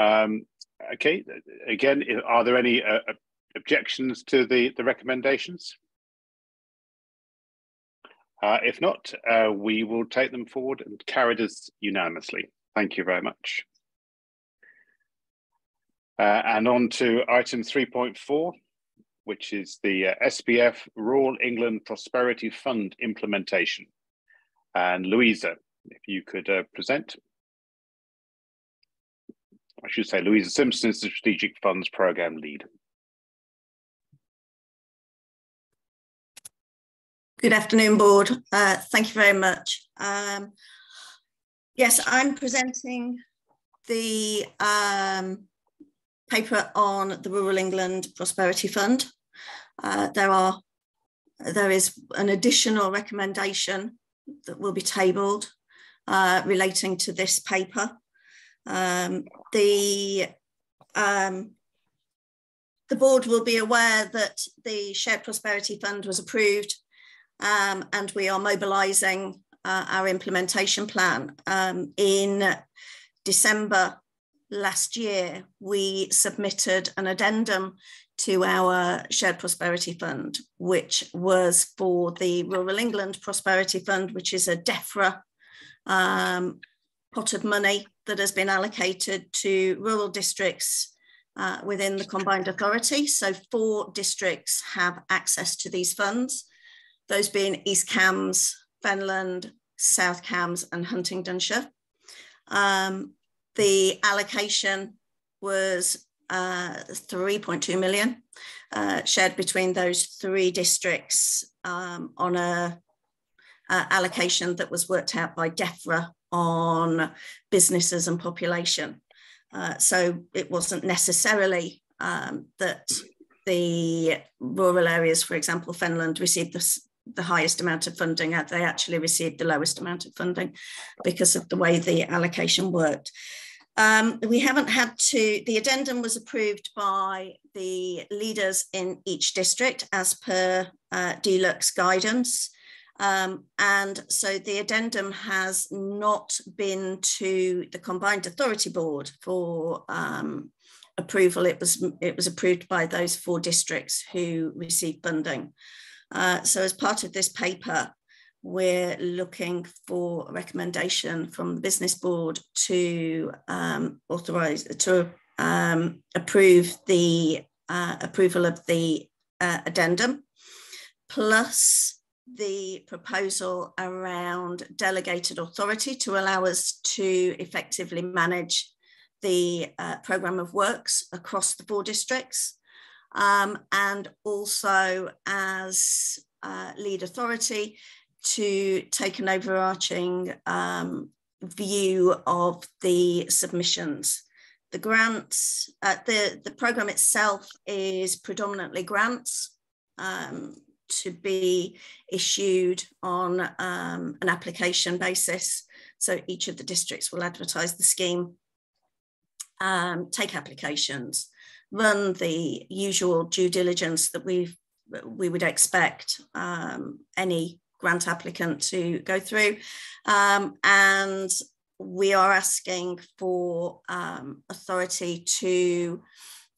Um, okay, again, are there any objections to the, the recommendations? Uh, if not, uh, we will take them forward and carry this unanimously. Thank you very much. Uh, and on to item 3.4, which is the uh, SPF Rural England Prosperity Fund implementation. And Louisa, if you could uh, present. I should say Louisa Simpson is the Strategic Funds Programme Lead. Good afternoon, board. Uh, thank you very much. Um, yes, I'm presenting the um, paper on the Rural England Prosperity Fund. Uh, there are there is an additional recommendation that will be tabled uh, relating to this paper. Um, the um, the board will be aware that the Shared Prosperity Fund was approved um, and we are mobilising uh, our implementation plan. Um, in December last year, we submitted an addendum to our Shared Prosperity Fund, which was for the Rural England Prosperity Fund, which is a DEFRA um, pot of money that has been allocated to rural districts uh, within the combined authority. So four districts have access to these funds those being East Cambs, Fenland, South Cambs, and Huntingdonshire. Um, the allocation was uh, 3.2 million uh, shared between those three districts um, on a, a, allocation that was worked out by DEFRA on businesses and population. Uh, so it wasn't necessarily um, that the rural areas, for example, Fenland received this, the highest amount of funding, they actually received the lowest amount of funding because of the way the allocation worked. Um, we haven't had to, the addendum was approved by the leaders in each district as per uh, DLUHC's guidance. Um, and so the addendum has not been to the Combined Authority Board for um, approval. It was, it was approved by those four districts who received funding. Uh, so as part of this paper, we're looking for a recommendation from the business board to um, authorize to um, approve the uh, approval of the uh, addendum, plus the proposal around delegated authority to allow us to effectively manage the uh, programme of works across the four districts. Um, and also as uh, lead authority to take an overarching um, view of the submissions. The grants, uh, the, the program itself is predominantly grants um, to be issued on um, an application basis. So each of the districts will advertise the scheme, um, take applications, run the usual due diligence that we we would expect um, any grant applicant to go through. Um, and we are asking for um, authority to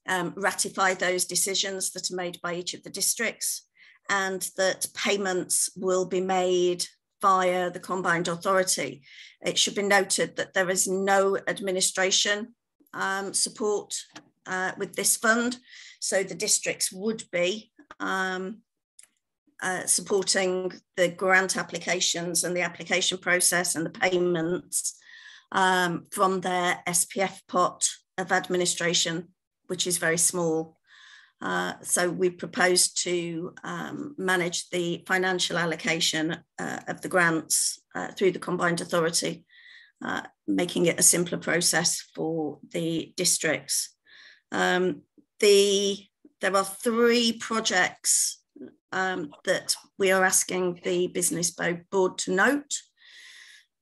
um, ratify those decisions that are made by each of the districts and that payments will be made via the combined authority. It should be noted that there is no administration um, support uh, with this fund. So the districts would be um, uh, supporting the grant applications and the application process and the payments um, from their SPF pot of administration, which is very small. Uh, so we propose to um, manage the financial allocation uh, of the grants uh, through the combined authority, uh, making it a simpler process for the districts. Um, the, there are three projects um, that we are asking the business board to note.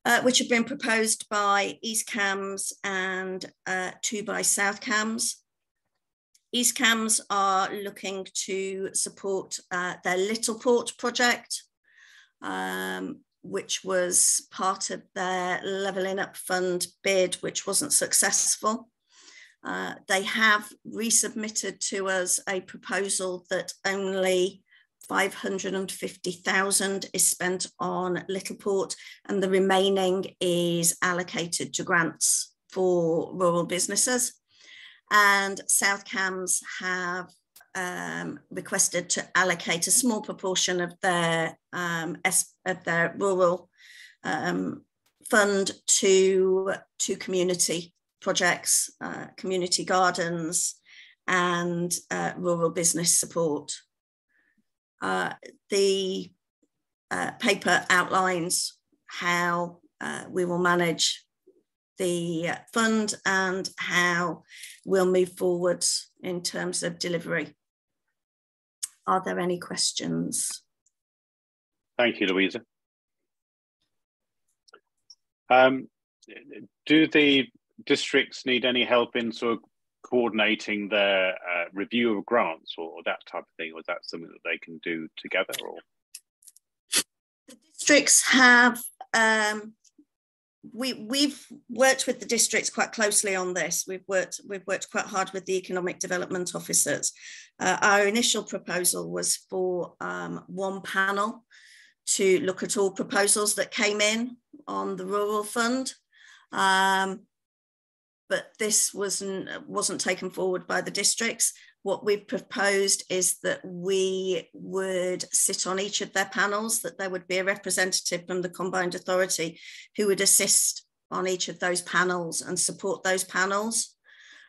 Uh, which have been proposed by East Cambs and uh, two by South Cambs. East Cambs are looking to support uh, their Littleport project, um, which was part of their Levelling Up Fund bid, which wasn't successful. Uh, they have resubmitted to us a proposal that only 550,000 is spent on Littleport and the remaining is allocated to grants for rural businesses. And South Cambs have um, requested to allocate a small proportion of their um, of their rural um, fund to to community projects, uh, community gardens, and uh, rural business support. Uh, the uh, paper outlines how uh, we will manage the fund and how we'll move forward in terms of delivery. Are there any questions? Thank you, Louisa. Um, do the districts need any help in sort of coordinating their uh, review of grants or, or, that type of thing? Or is that something that they can do together? Or? The districts have um, we we've worked with the districts quite closely on this. We've worked we've worked quite hard with the economic development officers. Uh, our initial proposal was for um, one panel to look at all proposals that came in on the rural fund. Um, but this wasn't wasn't taken forward by the districts what we've proposed is that we would sit on each of their panels, that there would be a representative from the combined authority who would assist on each of those panels and support those panels.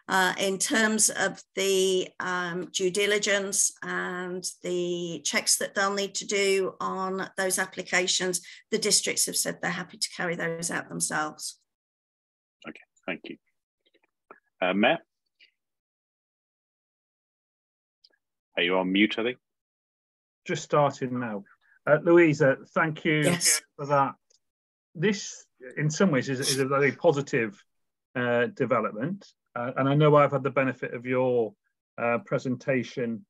Uh, in terms of the um, due diligence and the checks that they'll need to do on those applications, the districts have said they're happy to carry those out themselves. Okay, thank you. Uh, Matt? Are you on mute, I think? Just starting now. Uh, Louisa, thank you yes. for that. This, in some ways, is, is a very positive uh, development. Uh, and I know I've had the benefit of your uh, presentation.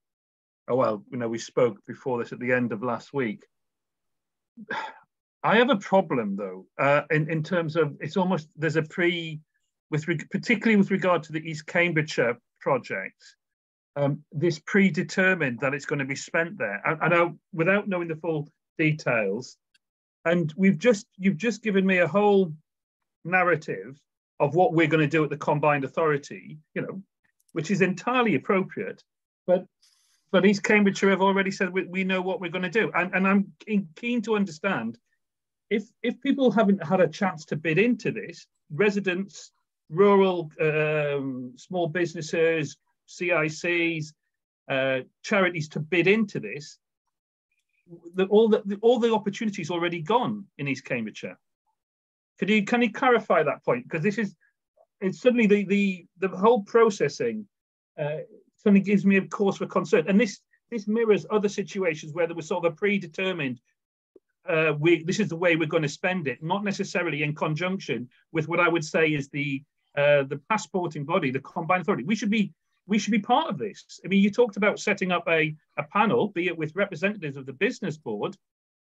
Oh, well, you know, we spoke before this at the end of last week. <sighs> I have a problem, though, uh, in, in terms of it's almost there's a pre, with particularly with regard to the East Cambridgeshire project um, this predetermined that it's going to be spent there. And, and I, without knowing the full details, and we've just you've just given me a whole narrative of what we're going to do at the combined authority, you know, which is entirely appropriate. But but East Cambridgeshire have already said we, we know what we're going to do, and and I'm keen to understand if if people haven't had a chance to bid into this, residents, rural um, small businesses, CICs, uh, charities to bid into this, the, all the, the, all the opportunities already gone in East Cambridgeshire. Could you can you clarify that point? Because this is it's suddenly the the the whole processing uh, suddenly gives me a cause for concern, and this this mirrors other situations where there was sort of a predetermined uh, we this is the way we're going to spend it, not necessarily in conjunction with what I would say is the uh, the passporting body, the combined authority. We should be we should be part of this. I mean, you talked about setting up a, a panel, be it with representatives of the business board,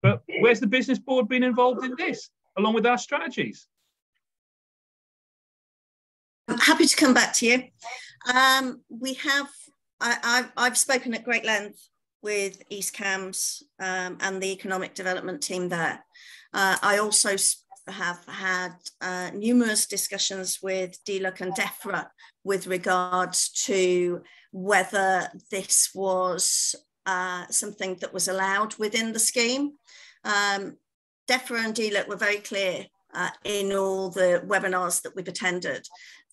but where's the business board been involved in this, along with our strategies? I'm happy to come back to you. Um, we have, I, have spoken at great length with East Cambs um, and the economic development team there. Uh, I also have had uh, numerous discussions with DLUHC and DEFRA with regards to whether this was uh, something that was allowed within the scheme. Um, DEFRA and DLUHC were very clear uh, in all the webinars that we've attended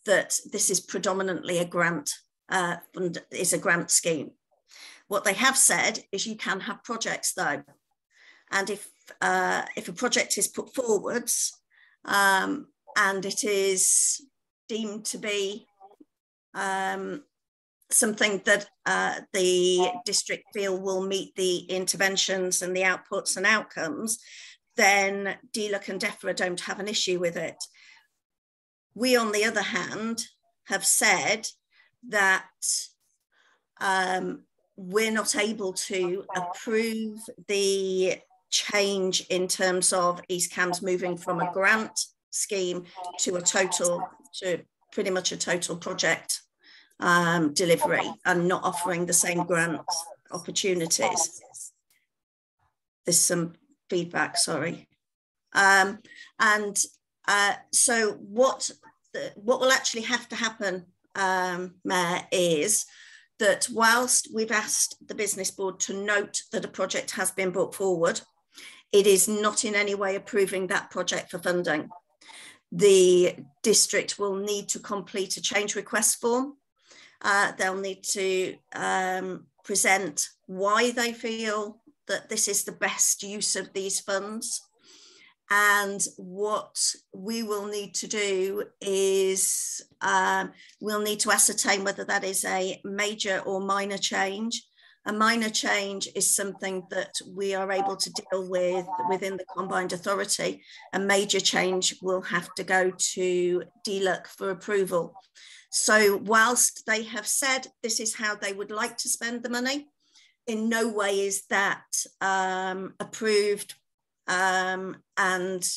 that this is predominantly a grant uh, and is a grant scheme. What they have said is you can have projects though. And if, uh, if a project is put forwards um, and it is deemed to be um, something that uh, the district feel will meet the interventions and the outputs and outcomes, then DLUHC and DEFRA don't have an issue with it. We, on the other hand, have said that um, we're not able to approve the change in terms of East Cambs moving from a grant scheme to a total, to pretty much a total project um, delivery and not offering the same grant opportunities. There's some feedback, sorry. Um, and uh, so what, the, what will actually have to happen, um, Mayor, is that whilst we've asked the business board to note that a project has been brought forward, it is not in any way approving that project for funding. The district will need to complete a change request form. Uh, they'll need to um, present why they feel that this is the best use of these funds. And what we will need to do is um, we'll need to ascertain whether that is a major or minor change. A minor change is something that we are able to deal with within the combined authority. A major change will have to go to DLUHC for approval. So whilst they have said this is how they would like to spend the money, in no way is that um, approved um, and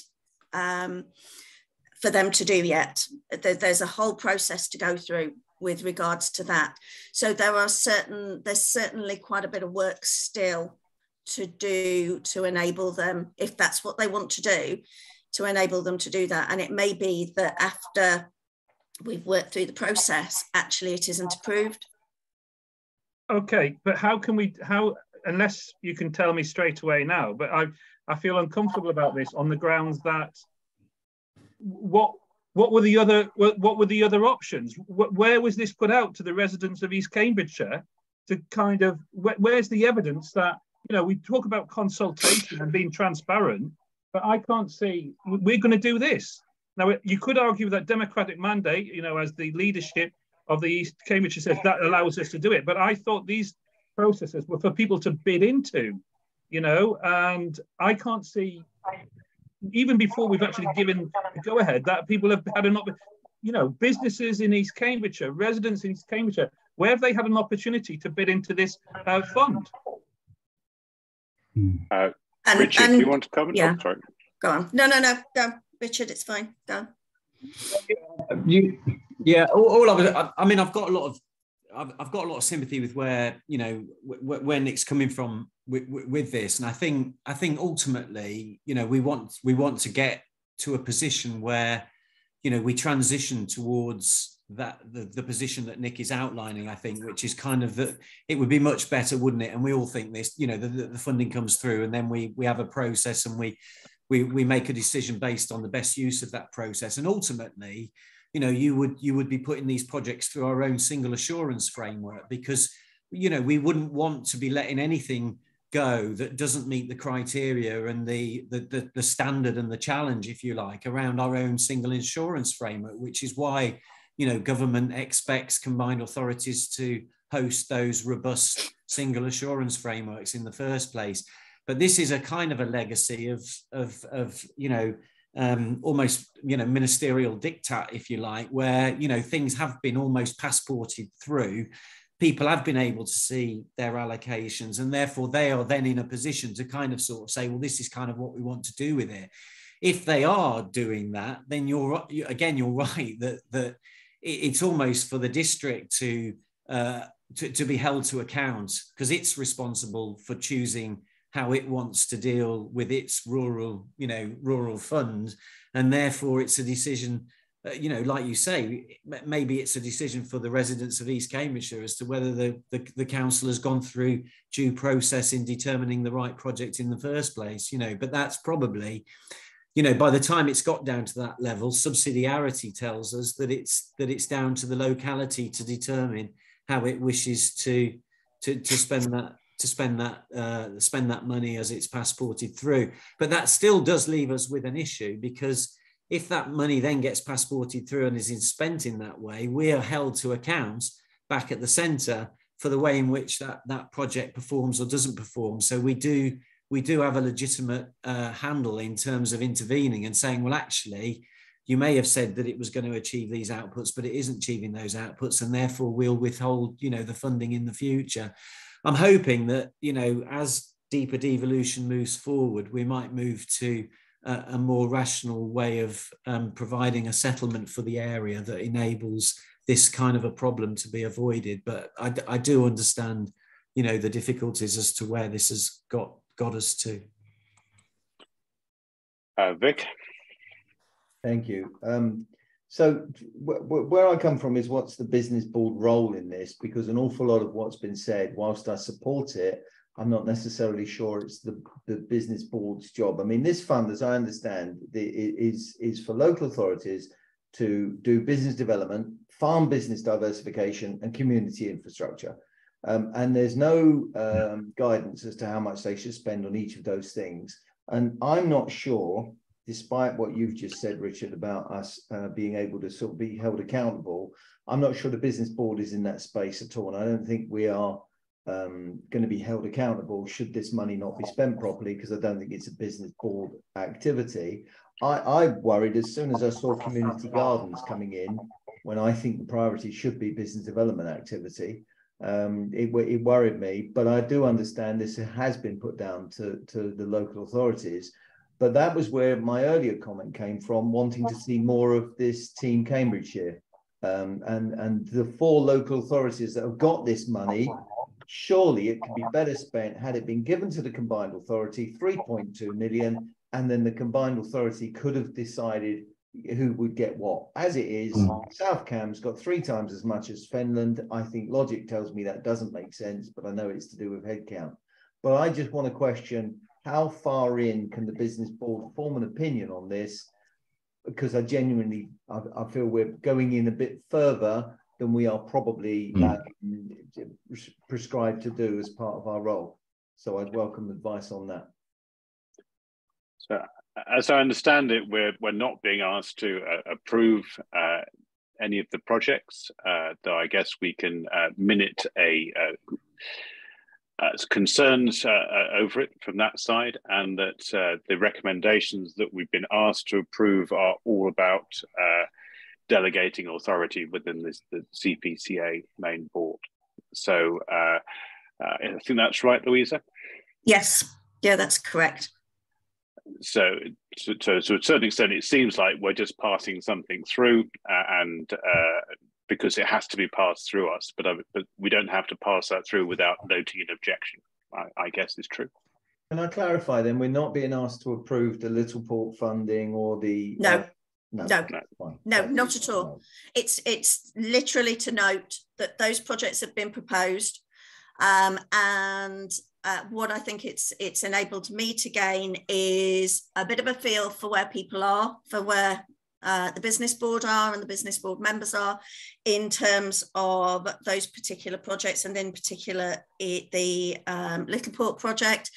um, for them to do yet. There's a whole process to go through with regards to that. So there are certain, there's certainly quite a bit of work still to do to enable them, if that's what they want to do, to enable them to do that. And it may be that after we've worked through the process, actually it isn't approved. Okay, but how can we, how, unless you can tell me straight away now, but I, I feel uncomfortable about this on the grounds that what what were the other what were the other options? Where was this put out to the residents of East Cambridgeshire to kind of where's the evidence that you know we talk about consultation and being transparent, but I can't see we're going to do this. Now you could argue that democratic mandate, you know, as the leadership of the East Cambridgeshire says that allows us to do it, but I thought these processes were for people to bid into you know, and I can't see even before we've actually given the go ahead that people have had an you know, businesses in East Cambridgeshire, residents in East Cambridgeshire, where have they had an opportunity to bid into this uh, fund? Uh, and, Richard, and, do you want to comment? Yeah. Oh, sorry. Go on. No, no, no. Go, Richard. It's fine. Go. You, yeah. All, all I was. I, I mean, I've got a lot of I've, I've got a lot of sympathy with where you know w- where Nik's coming from with, with, this, and I think I think ultimately, you know, we want we want to get to a position where, you know, we transition towards that the, the position that Nik is outlining, I think, which is kind of that it would be much better, wouldn't it? And we all think this, you know, the, the funding comes through and then we we have a process and we we we make a decision based on the best use of that process. And ultimately, you know, you would you would be putting these projects through our own single assurance framework because you know we wouldn't want to be letting anything go that doesn't meet the criteria and the, the, the, the, standard and the challenge, if you like, around our own single assurance framework, which is why you know, government expects combined authorities to host those robust single assurance frameworks in the first place. But this is a kind of a legacy of, of, of you know, um, almost, you know, ministerial diktat, if you like, where, you know, things have been almost passported through. People have been able to see their allocations, and therefore they are then in a position to kind of sort of say, well, this is kind of what we want to do with it. If they are doing that, then you're again, you're <laughs> right that that it's almost for the district to, uh, to, to be held to account because it's responsible for choosing how it wants to deal with its rural, you know, rural fund, and therefore it's a decision. Uh, you know, like you say, maybe it's a decision for the residents of East Cambridgeshire as to whether the, the, the council has gone through due process in determining the right project in the first place. You know, but that's probably you know, by the time it's got down to that level, subsidiarity tells us that it's that it's down to the locality to determine how it wishes to to, to spend that to spend that uh, spend that money as it's passported through. But that still does leave us with an issue because if that money then gets passported through and is spent in that way, we are held to account back at the centre for the way in which that that project performs or doesn't perform. So we do we do have a legitimate uh, handle in terms of intervening and saying, well, actually, you may have said that it was going to achieve these outputs, but it isn't achieving those outputs, and therefore we'll withhold, you know, the funding in the future. I'm hoping that, you know, as deeper devolution moves forward, we might move to a, a more rational way of um, providing a settlement for the area that enables this kind of a problem to be avoided. But I, I do understand, you know, the difficulties as to where this has got got us to. Uh, Vic? Thank you. Um, so where I come from is what's the business board role in this? Because an awful lot of what's been said, whilst I support it, I'm not necessarily sure it's the, the business board's job. I mean, this fund, as I understand, the, is, is for local authorities to do business development, farm business diversification, and community infrastructure. Um, and there's no um, guidance as to how much they should spend on each of those things. And I'm not sure, despite what you've just said, Richard, about us uh, being able to sort of be held accountable, I'm not sure the business board is in that space at all. And I don't think we are um, going to be held accountable should this money not be spent properly, because I don't think it's a business board activity. I, I worried as soon as I saw community gardens coming in, when I think the priority should be business development activity um, it, it worried me. But I do understand this has been put down to, to the local authorities. But that was where my earlier comment came from, wanting to see more of this team Cambridgeshire. Um, and, and the four local authorities that have got this money, surely it could be better spent had it been given to the combined authority, 3.2 million, and then the combined authority could have decided who would get what. As it is, mm. South Cambs got three times as much as Fenland. I think logic tells me that doesn't make sense, but I know it's to do with headcount. But I just want to question how far in can the business board form an opinion on this? Because I genuinely, I, I feel we're going in a bit further than we are probably mm. uh, prescribed to do as part of our role. So I'd welcome advice on that. So as I understand it, we're we're not being asked to uh, approve uh, any of the projects, uh, though I guess we can uh, minute a uh, uh, Uh, concerns uh, uh, over it from that side, and that the recommendations that we've been asked to approve are all about delegating authority within this, the CPCA main board. So I think that's right, Louisa. Yes, yeah, that's correct so to, to, to, a certain extent, it seems like we're just passing something through, uh, and uh, because it has to be passed through us, but, uh, but we don't have to pass that through without noting an objection. I, I, guess is true. Can I clarify then? We're not being asked to approve the Littleport funding or the no. No, no, no, not at all. It's it's literally to note that those projects have been proposed, um, and uh, what I think it's it's enabled me to gain is a bit of a feel for where people are, for where uh, the business board are and the business board members are in terms of those particular projects and in particular it, the um, Littleport project.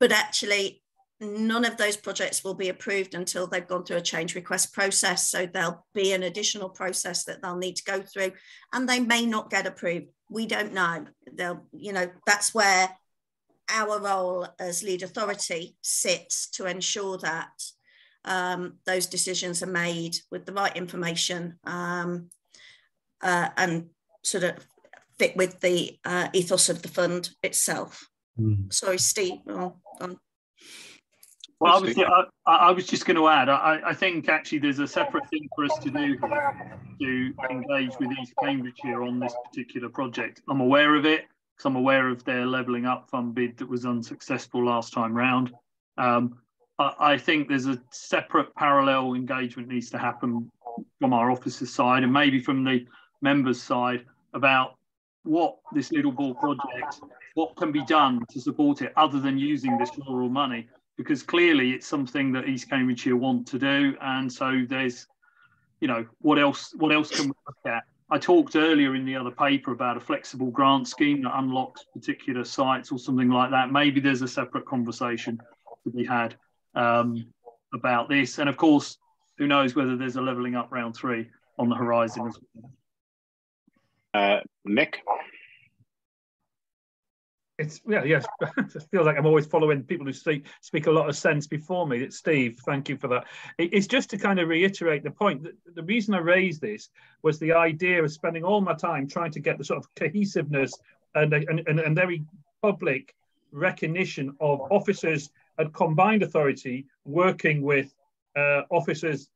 But actually, none of those projects will be approved until they've gone through a change request process. So there'll be an additional process that they'll need to go through and they may not get approved. We don't know. They'll, you know, that's where our role as lead authority sits to ensure that um, those decisions are made with the right information um, uh, and sort of fit with the uh, ethos of the fund itself. Mm. Sorry, Steve. Oh, well, I was, I, I, was just going to add, I, I, think actually there's a separate thing for us to do here to engage with East Cambridgeshire on this particular project. I'm aware of it because I'm aware of their levelling up fund bid that was unsuccessful last time round. Um, I think there's a separate parallel engagement needs to happen from our officers' side and maybe from the members' side about what this Littleport project, what can be done to support it other than using this rural money, because clearly it's something that East Cambridgeshire want to do, and so there's, you know, what else? What else can we look at? I talked earlier in the other paper about a flexible grant scheme that unlocks particular sites or something like that. Maybe there's a separate conversation to be had um, about this. And of course, who knows whether there's a levelling up round three on the horizon as well. Uh, Nik? It's yeah, yes. <laughs> it feels like I'm always following people who speak speak a lot of sense before me. It's Steve. Thank you for that. It's just to kind of reiterate the point that the reason I raised this was the idea of spending all my time trying to get the sort of cohesiveness and and, and, and very public recognition of officers at combined authority working with uh, officers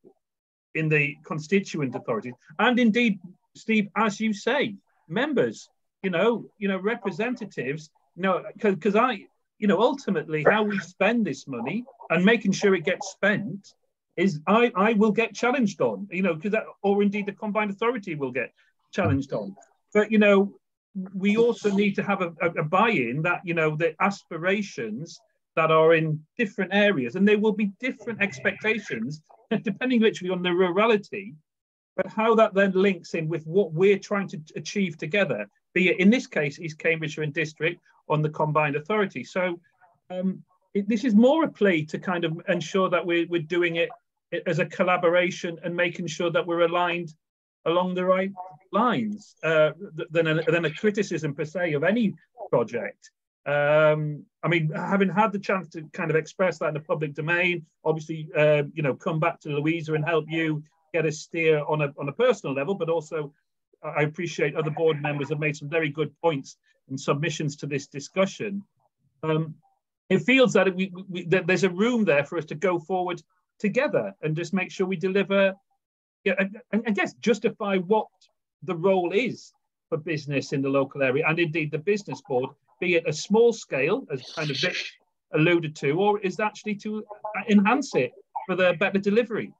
in the constituent authorities, and indeed, Steve, as you say, members, you know, you know, representatives, you know, because I, you know, ultimately how we spend this money and making sure it gets spent is I, I will get challenged on, you know, because that, or indeed the combined authority will get challenged on. But, you know, we also need to have a, a, a buy-in that, you know, the aspirations that are in different areas, and there will be different expectations <laughs> depending literally on the rurality, but how that then links in with what we're trying to achieve together, be it in this case East Cambridgeshire and District on the combined authority. So um, it, this is more a plea to kind of ensure that we're, we're doing it as a collaboration and making sure that we're aligned along the right lines uh, than, a, than a criticism per se of any project. Um, I mean, having had the chance to kind of express that in the public domain, obviously, uh, you know, come back to Louisa and help you get a steer on a, on a personal level, but also I appreciate other board members have made some very good points and submissions to this discussion. Um, it feels that, we, we, that there's a room there for us to go forward together and just make sure we deliver, yeah, and, I guess justify what the role is for business in the local area and indeed the business board be it a small scale, as kind of Vic alluded to, or is that actually to enhance it for the better delivery?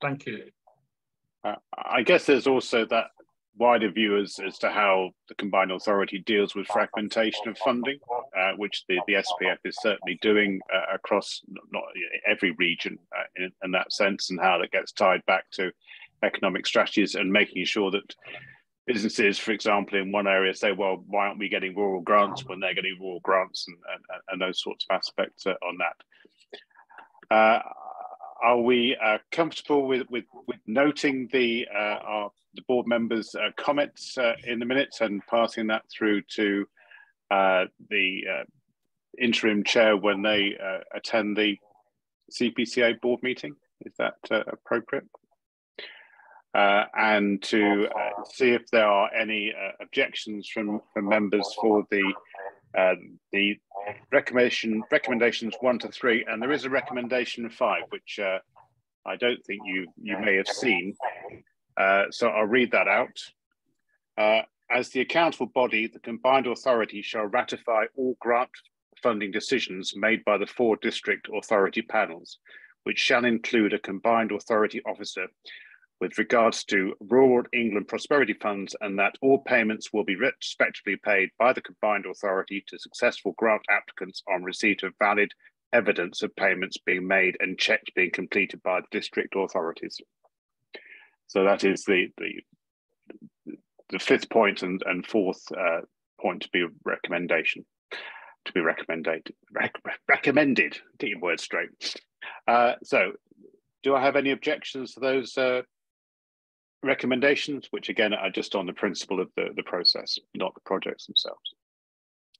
Thank you. Uh, I guess there's also that wider view as, as to how the combined authority deals with fragmentation of funding, uh, which the, the SPF is certainly doing uh, across not every region uh, in, in, that sense, and how that gets tied back to economic strategies and making sure that businesses, for example, in one area say, well, why aren't we getting rural grants when they're getting rural grants and, and, and those sorts of aspects uh, on that. Uh, are we uh, comfortable with, with, with, noting the, uh, our, the board members' uh, comments uh, in the minutes and passing that through to the interim chair when they attend the CPCA board meeting? Is that appropriate? Uh, and to uh, see if there are any uh, objections from, from members for the uh, the recommendation recommendations one to three, and there is a recommendation five, which uh, I don't think you you may have seen. Uh, so I'll read that out. as the accountable body, the combined authority shall ratify all grant funding decisions made by the four district authority panels which shall include a combined authority officer with regards to rural England prosperity funds and that all payments will be respectively paid by the combined authority to successful grant applicants on receipt of valid evidence of payments being made and checks being completed by the district authorities. So that is the the, the fifth point and, and fourth uh, point to be recommendation to be recommended rec recommended get your words straight uh, so do i have any objections to those uh, recommendations, which again are just on the principle of the, the process, not the projects themselves.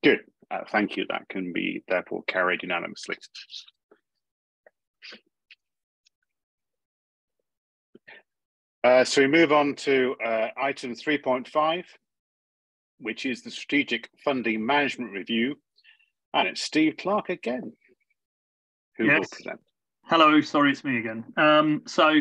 Good, uh, thank you. That can be therefore carried unanimously. Uh, so we move on to uh, item 3.5, which is the Strategic Funding Management Review. And it's Steve Clark again, who yes. will present. Hello, sorry, it's me again. Um, so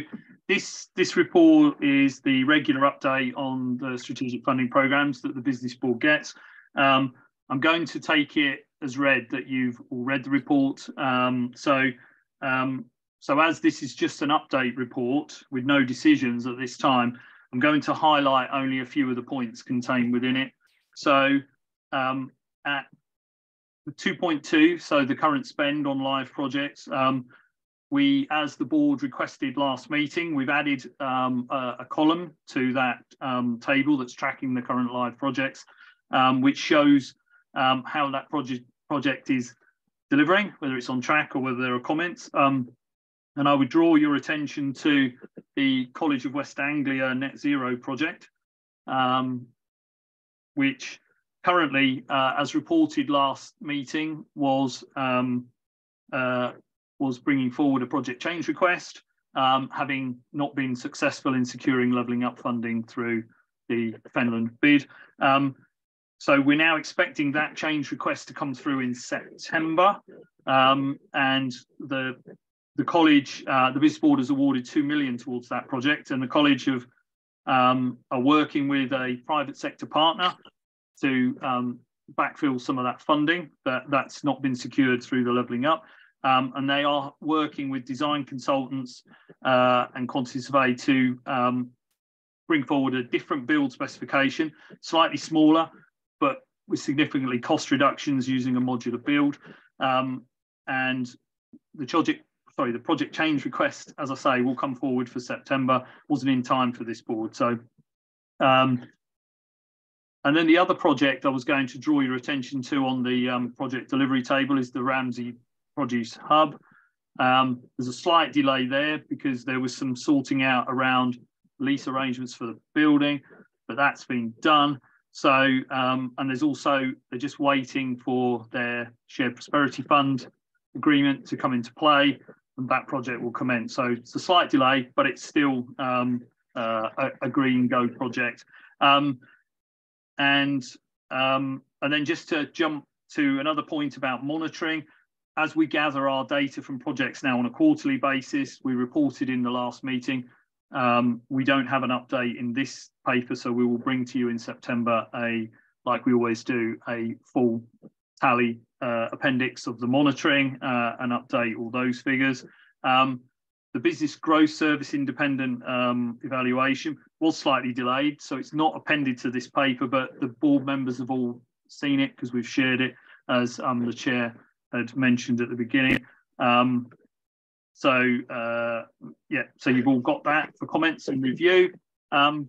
this this report is the regular update on the strategic funding programs that the business board gets. Um, I'm going to take it as read that you've all read the report. Um, so um, so as this is just an update report with no decisions at this time, I'm going to highlight only a few of the points contained within it. So um, at 2.2, so the current spend on live projects, um, we, as the board requested last meeting, we've added um, a, a, column to that um, table that's tracking the current live projects, um, which shows um, how that project project is delivering, whether it's on track or whether there are comments. Um, and I would draw your attention to the College of West Anglia Net Zero project, um, which currently, uh, as reported last meeting, was uh, was bringing forward a project change request, um, having not been successful in securing levelling up funding through the Fenland bid. Um, so we're now expecting that change request to come through in September, um, and the the college, uh, the business board has awarded two million towards that project, and the college have um, are working with a private sector partner to um, backfill some of that funding that that's not been secured through the levelling up. Um, and they are working with design consultants uh, and quantity survey to um, bring forward a different build specification, slightly smaller, but with significantly cost reductions using a modular build. Um, and the project, sorry, the project change request, as I say, will come forward for September. Wasn't in time for this board, so. Um, and then the other project I was going to draw your attention to on the um, project delivery table is the Ramsey produce hub. Um, there's a slight delay there because there was some sorting out around lease arrangements for the building, but that's been done. So, um, and there's also, they're just waiting for their shared prosperity fund agreement to come into play and that project will commence. So it's a slight delay, but it's still um, uh, a, a, green go project. Um, and, um, and then just to jump to another point about monitoring, as we gather our data from projects now on a quarterly basis, we reported in the last meeting, um, we don't have an update in this paper, so we will bring to you in September a, like we always do, a full tally uh, appendix of the monitoring uh, and update all those figures. Um, the business growth service independent um, evaluation was slightly delayed, so it's not appended to this paper, but the board members have all seen it because we've shared it as um, the chair had mentioned at the beginning. Um, so uh, yeah, so you've all got that for comments and review. Um,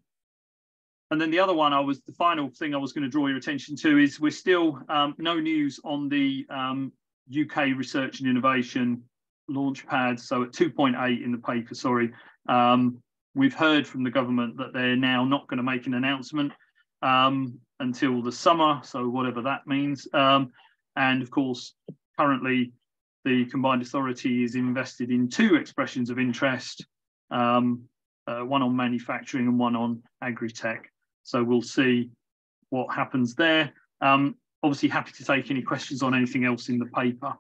and then the other one I was, the final thing I was going to draw your attention to is we're still um, no news on the UK um, research and innovation launch pad. So at 2.8 in the paper, sorry, um, we've heard from the government that they're now not going to make an announcement um, until the summer. So whatever that means. Um, and of course, currently the combined authority is invested in two expressions of interest, um, uh, one on manufacturing and one on agri-tech. So we'll see what happens there. Um, obviously happy to take any questions on anything else in the paper.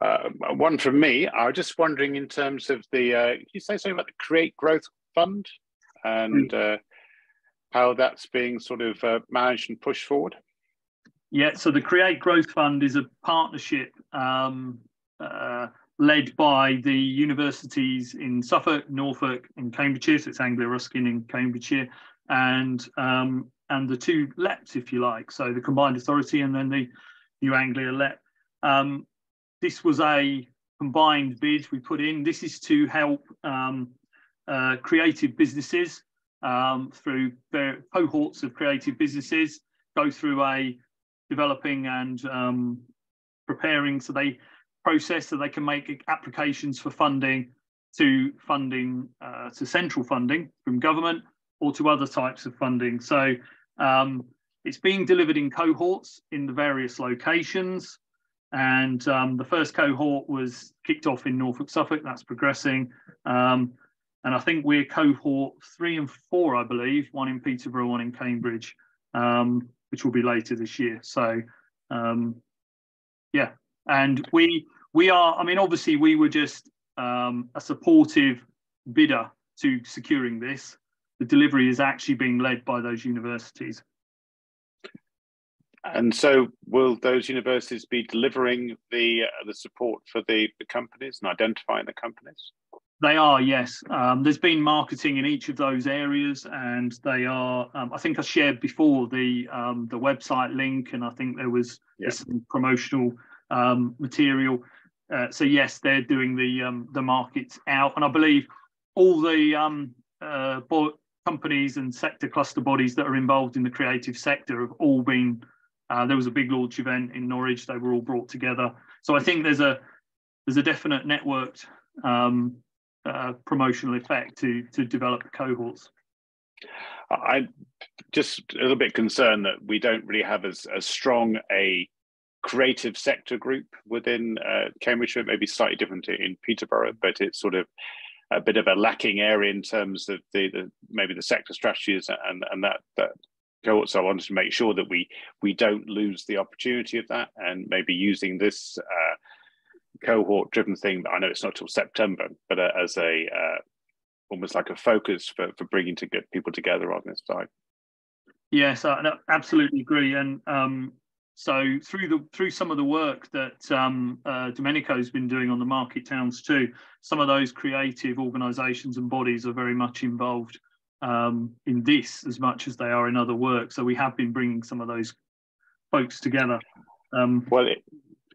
Uh, one from me. I was just wondering in terms of the, uh, can you say something about the Create Growth Fund and uh, how that's being sort of uh, managed and pushed forward? Yeah, so the Create Growth Fund is a partnership um, uh, led by the universities in Suffolk, Norfolk, and Cambridgeshire. So it's Anglia Ruskin in Cambridgeshire, and um, and the two LEPs, if you like. So the Combined Authority and then the New Anglia LEP. Um, this was a combined bid we put in. This is to help um, uh, creative businesses um, through cohorts of creative businesses go through a developing and um, preparing so they process so they can make applications for funding to funding uh, to central funding from government or to other types of funding. So um, it's being delivered in cohorts in the various locations. And um, the first cohort was kicked off in Norfolk, Suffolk. That's progressing. Um, and I think we're cohort three and four, I believe, one in Peterborough, one in Cambridge, um, which will be later this year. So, um, yeah. And we we are, I mean, obviously, we were just um, a supportive bidder to securing this. The delivery is actually being led by those universities. And so, will those universities be delivering the uh, the support for the, the companies and identifying the companies? They are, yes. Um, there's been marketing in each of those areas, and they are. Um, I think I shared before the um, the website link, and I think there was yeah. some promotional um, material. Uh, so yes, they're doing the um, the markets out, and I believe all the um, uh, companies and sector cluster bodies that are involved in the creative sector have all been uh, there was a big launch event in Norwich. They were all brought together. So I think there's a there's a definite networked um, uh, promotional effect to to develop cohorts. I'm just a little bit concerned that we don't really have as, as strong a creative sector group within uh, Cambridgeshire, maybe slightly different in Peterborough, but it's sort of a bit of a lacking area in terms of the, the maybe the sector strategies and and that that cohort. So I wanted to make sure that we we don't lose the opportunity of that, and maybe using this uh, cohort driven thing. But I know it's not till September, but uh, as a uh, almost like a focus for for bringing to get people together on this side. Yes, I absolutely agree, and um, so through the through some of the work that um, uh, Domenico's been doing on the market towns too, some of those creative organisations and bodies are very much involved um, in this as much as they are in other work. So we have been bringing some of those folks together. Um, well, it,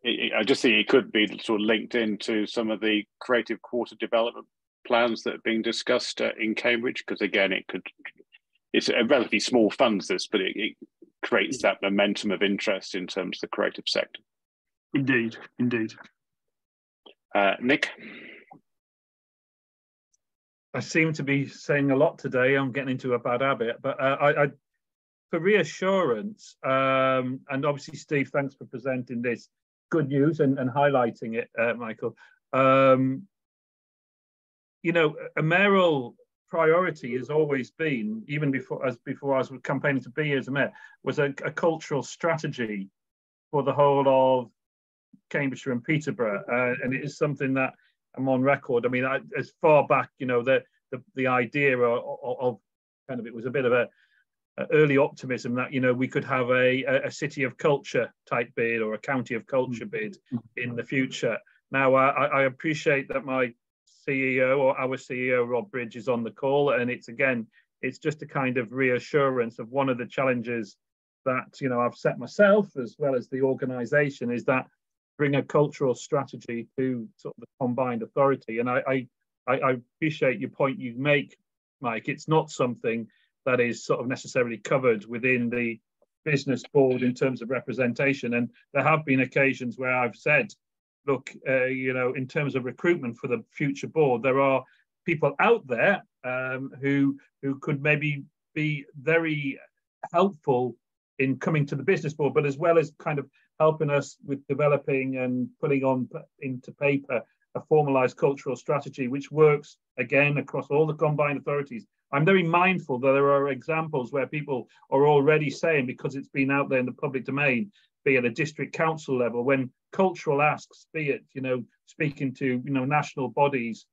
it, I just think it could be sort of linked into some of the creative quarter development plans that are being discussed uh, in Cambridge, because again, it could. It's a relatively small funds this, but it, it creates that momentum of interest in terms of the creative sector. Indeed, indeed. Uh, Nik. I seem to be saying a lot today. I'm getting into a bad habit, but uh, I, I, for reassurance, um, and obviously, Steve, thanks for presenting this good news and, and highlighting it, uh, Michael. Um, you know, a mayoral priority has always been, even before as before I was campaigning to be as a mayor, was a, a cultural strategy for the whole of Cambridgeshire and Peterborough, uh, and it is something that I'm on record. I mean, I, as far back, you know, the the, the idea of, of, kind of it was a bit of a, a, Uh, early optimism that you know we could have a, a city of culture type bid or a county of culture mm-hmm. bid in the future. Now, I, I appreciate that my CEO or our CEO Rob Bridge is on the call, and it's again, it's just a kind of reassurance of one of the challenges that you know I've set myself as well as the organisation is that bring a cultural strategy to sort of the combined authority. And I, I, I appreciate your point you make, Mike. It's not something that is sort of necessarily covered within the business board in terms of representation. And there have been occasions where I've said, look, uh, you know, in terms of recruitment for the future board, there are people out there um, who who could maybe be very helpful in coming to the business board, but as well as kind of helping us with developing and putting on into paper a formalized cultural strategy, which works again across all the combined authorities. I'm very mindful that there are examples where people are already saying, because it's been out there in the public domain, be at a district council level, when cultural asks, be it, you know, speaking to, you know, national bodies,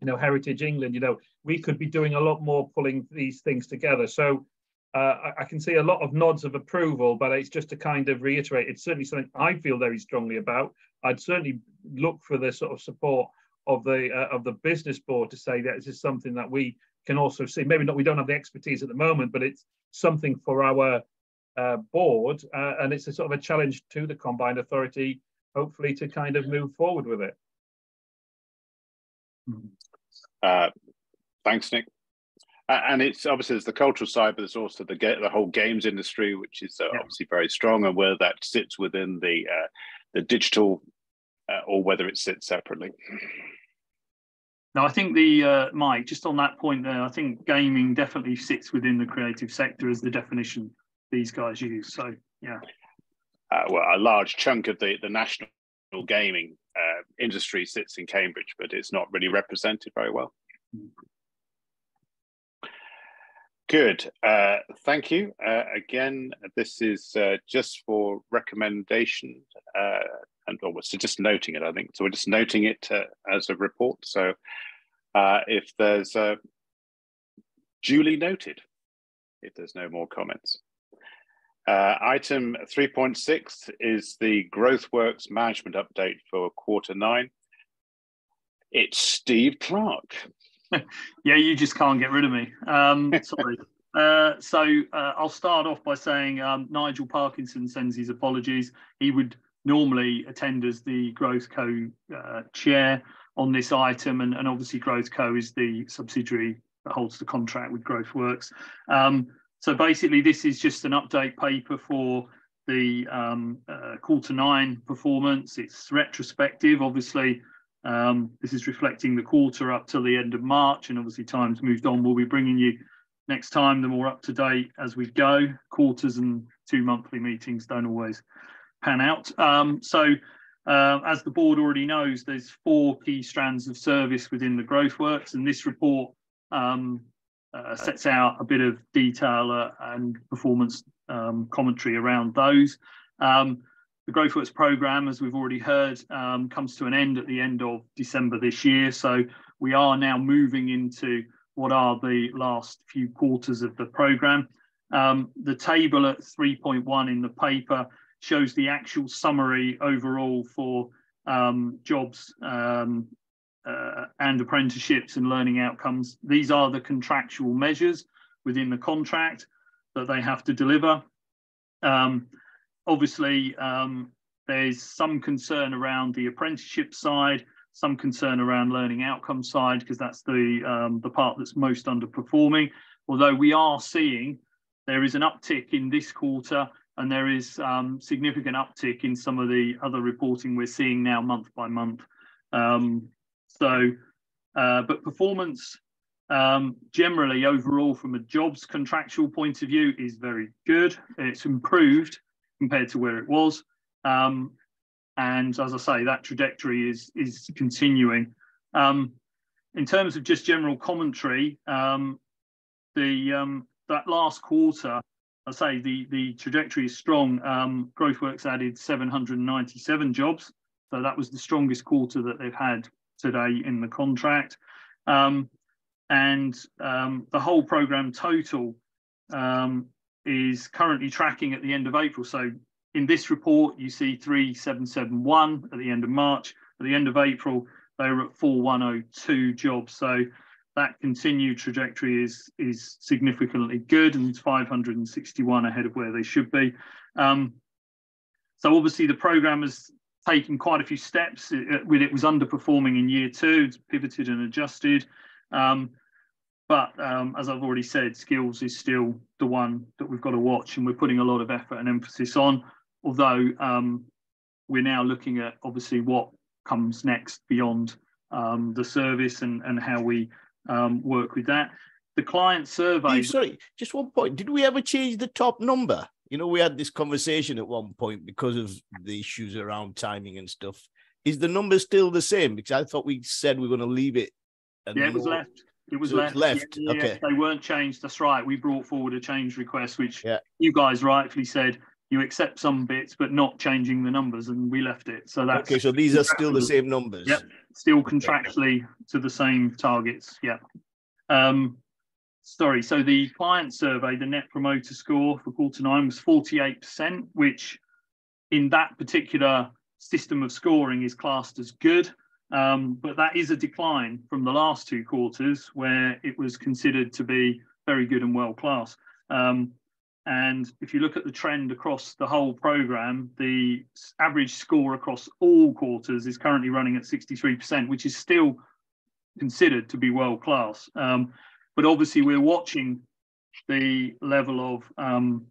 you know, Heritage England, you know, we could be doing a lot more pulling these things together. So uh, I, I, can see a lot of nods of approval, but it's just to kind of reiterate, it's certainly something I feel very strongly about. I'd certainly look for the sort of support of the uh, of the business board to say that this is something that we can also see. Maybe not, we don't have the expertise at the moment, but it's something for our uh, board, uh, and it's a sort of a challenge to the combined authority, hopefully to kind of move forward with it. Uh, thanks, Nik. and it's obviously there's the cultural side, but there's also the the whole games industry, which is uh, yeah. obviously very strong, and where that sits within the uh, the digital, uh, or whether it sits separately. Now, I think the uh, Mike, just on that point there, I think gaming definitely sits within the creative sector as the definition these guys use. So, yeah. Uh, well, a large chunk of the, the national gaming uh, industry sits in Cambridge, but it's not really represented very well. Good. Uh, thank you. Uh, again, this is uh, just for recommendation uh, and or we're just noting it, I think. So we're just noting it uh, as a report. So uh, if there's duly noted, if there's no more comments. Item 3.6 is the GrowthWorks management update for quarter nine. It's Steve Clark. <laughs> yeah, you just can't get rid of me. Um, <laughs> sorry. Uh, so uh, I'll start off by saying um, Nigel Parkinson sends his apologies. He would normally attend as the Growth Co uh, chair on this item, and, and obviously Growth Co is the subsidiary that holds the contract with GrowthWorks. Um, so basically, this is just an update paper for the um, uh, quarter nine performance. It's retrospective, obviously. Um, this is reflecting the quarter up till the end of March, and obviously times moved on. We'll be bringing you next time the more up to date as we go. Quarters and two monthly meetings don't always pan out. Um, so uh, as the board already knows, there's four key strands of service within the GrowthWorks, and this report um, uh, sets out a bit of detail uh, and performance um, commentary around those. Um, the GrowthWorks program, as we've already heard, um, comes to an end at the end of December this year. So we are now moving into what are the last few quarters of the program. Um, the table at 3.1 in the paper shows the actual summary overall for um, jobs um, uh, and apprenticeships and learning outcomes. These are the contractual measures within the contract that they have to deliver. Um, obviously, um, there's some concern around the apprenticeship side, some concern around learning outcome side, because that's the, um, the part that's most underperforming. Although we are seeing there is an uptick in this quarter and there is um, significant uptick in some of the other reporting we're seeing now month by month. Um, so, uh, but performance um, generally overall from a jobs contractual point of view is very good. It's improved compared to where it was. Um, and as I say, that trajectory is, is continuing. Um, in terms of just general commentary, um, the that last quarter I say the, the trajectory is strong. Um, GrowthWorks added 797 jobs. So that was the strongest quarter that they've had today in the contract. Um, and um, the whole program total um, is currently tracking at the end of April. So in this report, you see 3771 at the end of March. At the end of April, they were at 4102 jobs. So that continued trajectory is is significantly good and it's 561 ahead of where they should be. Um, so obviously the program has taken quite a few steps. It, when it was underperforming in year two, it's pivoted and adjusted. Um, but um, as I've already said, skills is still the one that we've got to watch, and we're putting a lot of effort and emphasis on. Although um, we're now looking at obviously what comes next beyond um, the service and, and how we um, work with that. The client survey. sorry, just one point. Did we ever change the top number? You know, we had this conversation at one point because of the issues around timing and stuff. Is the number still the same? Because I thought we said we are going to leave it. yeah, it was left. It was so left. left. Yeah, okay. they weren't changed. That's right. We brought forward a change request, which yeah. you guys rightfully said you accept some bits, but not changing the numbers, and we left it. So that's okay. So these are still the same numbers. Yep, still contractually to the same targets. Yeah. Um, sorry, so the client survey, the net promoter score for quarter nine was 48%, which in that particular system of scoring is classed as good. Um, but that is a decline from the last two quarters where it was considered to be very good and well class. Um, and if you look at the trend across the whole program, the average score across all quarters is currently running at 63%, which is still considered to be world class. Um, but obviously, we're watching the level of um,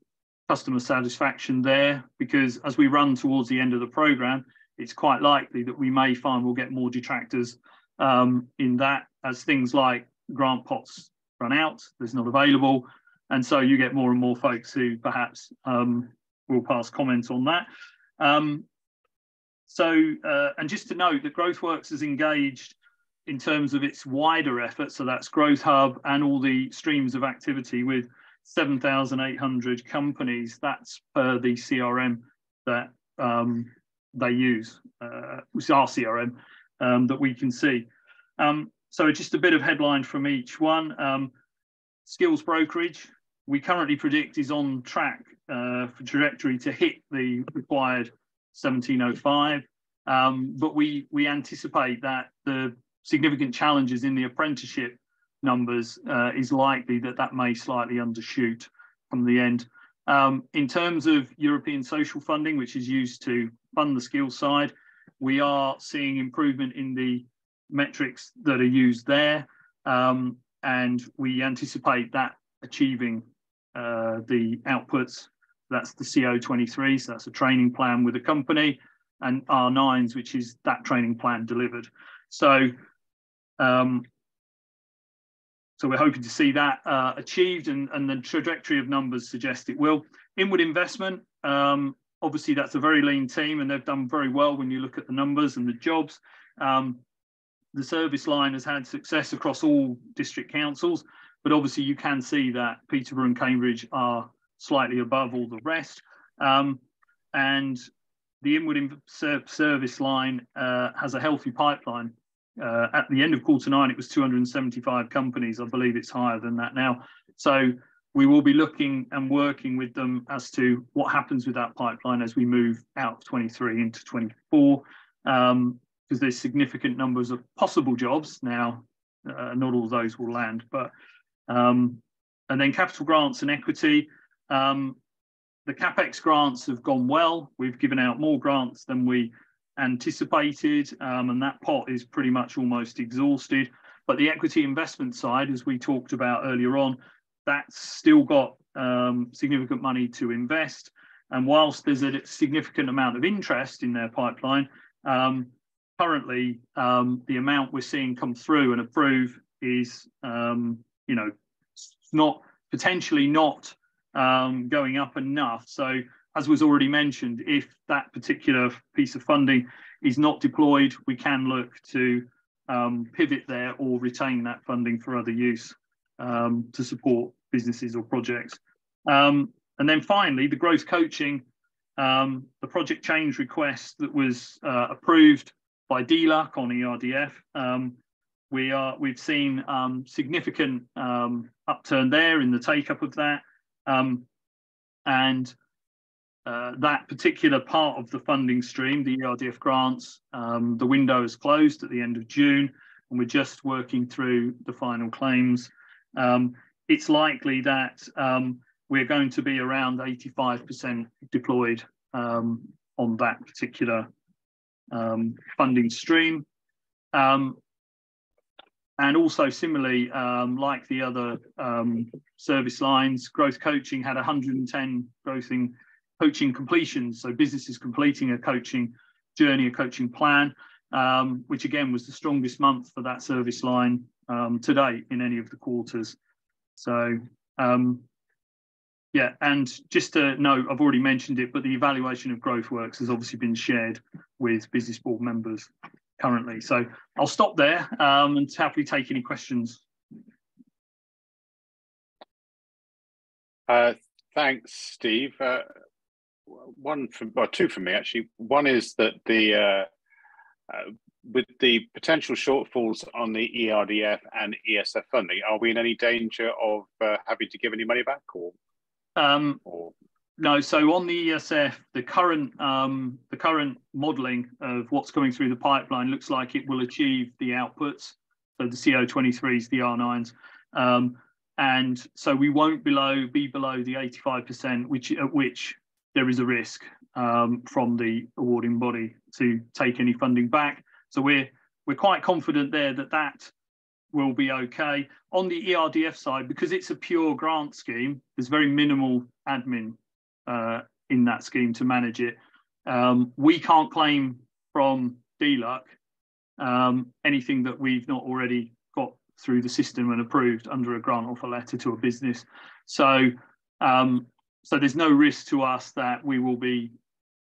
customer satisfaction there because as we run towards the end of the program, it's quite likely that we may find we'll get more detractors um, in that as things like grant pots run out, there's not available. And so you get more and more folks who perhaps um, will pass comments on that. Um, so, uh, and just to note that GrowthWorks is engaged in terms of its wider effort. So that's Growth Hub and all the streams of activity with 7,800 companies. That's per the CRM that um, they use, uh, which is our CRM um, that we can see. Um, so just a bit of headline from each one. Um, skills brokerage, we currently predict is on track uh, for trajectory to hit the required 1705. Um, but we we anticipate that the significant challenges in the apprenticeship numbers uh, is likely that that may slightly undershoot from the end. Um, in terms of European social funding, which is used to fund the skills side, we are seeing improvement in the metrics that are used there. Um, and we anticipate that achieving uh, the outputs. That's the CO23, so that's a training plan with a company, and R9s, which is that training plan delivered. So, um, so we're hoping to see that uh, achieved, and, and the trajectory of numbers suggest it will. Inward investment, um, obviously that's a very lean team, and they've done very well when you look at the numbers and the jobs. Um, the service line has had success across all district councils, but obviously you can see that Peterborough and Cambridge are slightly above all the rest. Um, and the inward service line uh, has a healthy pipeline. Uh, at the end of quarter nine, it was 275 companies. I believe it's higher than that now. So we will be looking and working with them as to what happens with that pipeline as we move out of 23 into 24. Um, because there's significant numbers of possible jobs now. Uh, not all those will land, but um, and then capital grants and equity. Um, the capex grants have gone well. We've given out more grants than we anticipated, um, and that pot is pretty much almost exhausted. But the equity investment side, as we talked about earlier on, that's still got um, significant money to invest. And whilst there's a significant amount of interest in their pipeline, um, currently um, the amount we're seeing come through and approve is, um, you know, not potentially not um, going up enough. So as was already mentioned, if that particular piece of funding is not deployed, we can look to um, pivot there or retain that funding for other use um, to support businesses or projects. Um, and then finally, the growth coaching, um, the project change request that was uh, approved by DLUHC on ERDF. Um, we are we've seen um, significant upturn there in the take up of that, and uh, that particular part of the funding stream, the ERDF grants, um, the window is closed at the end of June, and we're just working through the final claims. Um, it's likely that we're going to be around 85% deployed on that particular um, funding stream. Um, and also similarly, um, like the other um, service lines, growth coaching had 110 growthing coaching completions. So businesses completing a coaching journey, a coaching plan, um, which again was the strongest month for that service line um, to date in any of the quarters. So um, yeah, and just to note, I've already mentioned it, but the evaluation of GrowthWorks has obviously been shared with business board members currently. So I'll stop there um, and happily take any questions. Uh, thanks, Steve. Uh, one from, well, two for me actually. One is that the uh, uh, with the potential shortfalls on the ERDF and ESF funding, are we in any danger of uh, having to give any money back or? Um, or? No, so on the ESF, the current um, the current modelling of what's coming through the pipeline looks like it will achieve the outputs. So the CO23s, the R9s, um, and so we won't below be below the 85%, which at which there is a risk um, from the awarding body to take any funding back. So we're we're quite confident there that that will be okay. On the ERDF side, because it's a pure grant scheme, there's very minimal admin uh, in that scheme to manage it. Um, we can't claim from DLUHC um, anything that we've not already got through the system and approved under a grant offer letter to a business. So, um, so there's no risk to us that we will be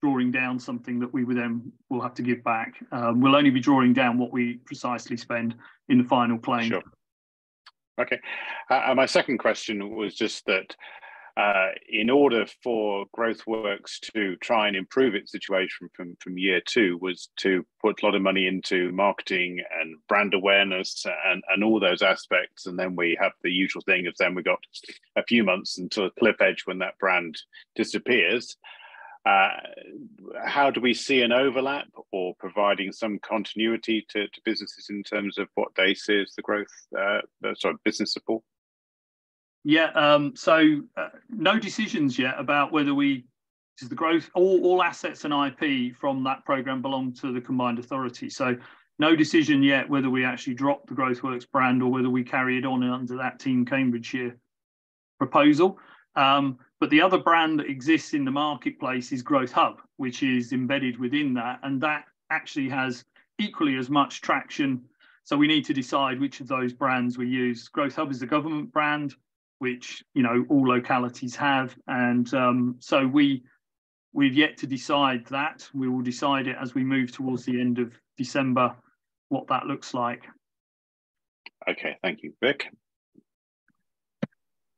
drawing down something that we would then will have to give back. Um, we'll only be drawing down what we precisely spend in the final claim. Sure. Okay. Uh, my second question was just that uh, in order for GrowthWorks to try and improve its situation from, from year two was to put a lot of money into marketing and brand awareness and, and all those aspects. And then we have the usual thing of then we got a few months until a cliff edge when that brand disappears. Uh, how do we see an overlap or providing some continuity to, to businesses in terms of what they see as the growth, uh, sorry, business support? Yeah, um, so uh, no decisions yet about whether we is the growth all, all assets and IP from that program belong to the combined authority. So no decision yet whether we actually drop the GrowthWorks brand or whether we carry it on under that Team Cambridgeshire proposal. Um, but the other brand that exists in the marketplace is Growth Hub, which is embedded within that, and that actually has equally as much traction. So we need to decide which of those brands we use. Growth Hub is a government brand which you know all localities have, and um, so we we've yet to decide that. We will decide it as we move towards the end of December, what that looks like. Okay, thank you, Vic.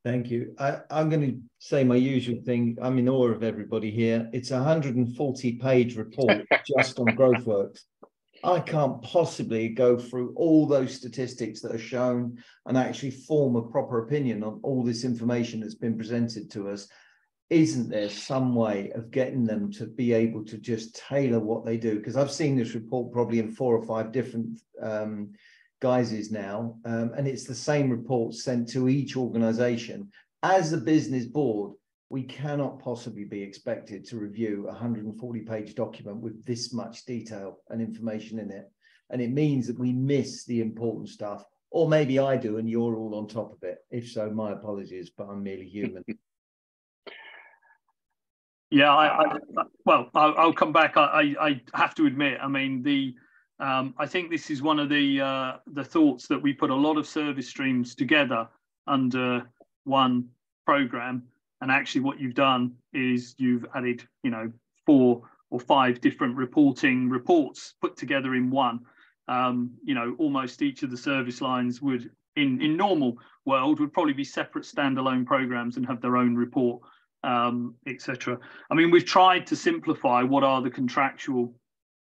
Thank you. I, am going to say my usual thing. I'm in awe of everybody here. It's a 140 page report <laughs> just on GrowthWorks. I can't possibly go through all those statistics that are shown and actually form a proper opinion on all this information that's been presented to us. Isn't there some way of getting them to be able to just tailor what they do? Because I've seen this report probably in four or five different um, guises now, um, and it's the same report sent to each organization. As a business board, we cannot possibly be expected to review a 140 page document with this much detail and information in it. And it means that we miss the important stuff, or maybe I do, and you're all on top of it. If so, my apologies, but I'm merely human. <laughs> yeah, I, I, well, I'll, come back. I, I, have to admit, I mean, the um, I think this is one of the uh, the thoughts that we put a lot of service streams together under one program and actually, what you've done is you've added, you know, four or five different reporting reports put together in one. Um, you know, almost each of the service lines would, in in normal world, would probably be separate standalone programs and have their own report, um, etc. I mean, we've tried to simplify what are the contractual,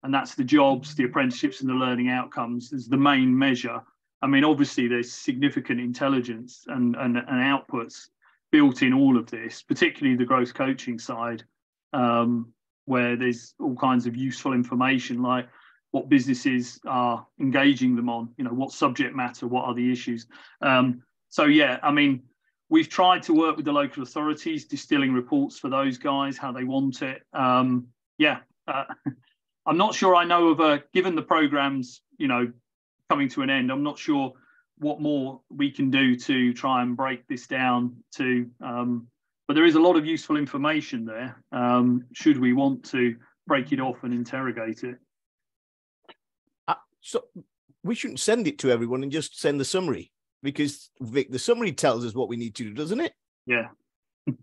and that's the jobs, the apprenticeships, and the learning outcomes as the main measure. I mean, obviously, there's significant intelligence and, and, and outputs built in all of this, particularly the growth coaching side, um, where there's all kinds of useful information like what businesses are engaging them on, you know, what subject matter, what are the issues. Um, so yeah, I mean, we've tried to work with the local authorities, distilling reports for those guys, how they want it. Um, yeah, uh, <laughs> I'm not sure I know of a, given the programs, you know, coming to an end, I'm not sure what more we can do to try and break this down to um, but there is a lot of useful information there um, should we want to break it off and interrogate it. Uh, so we shouldn't send it to everyone and just send the summary because Vic, the summary tells us what we need to do doesn't it? Yeah.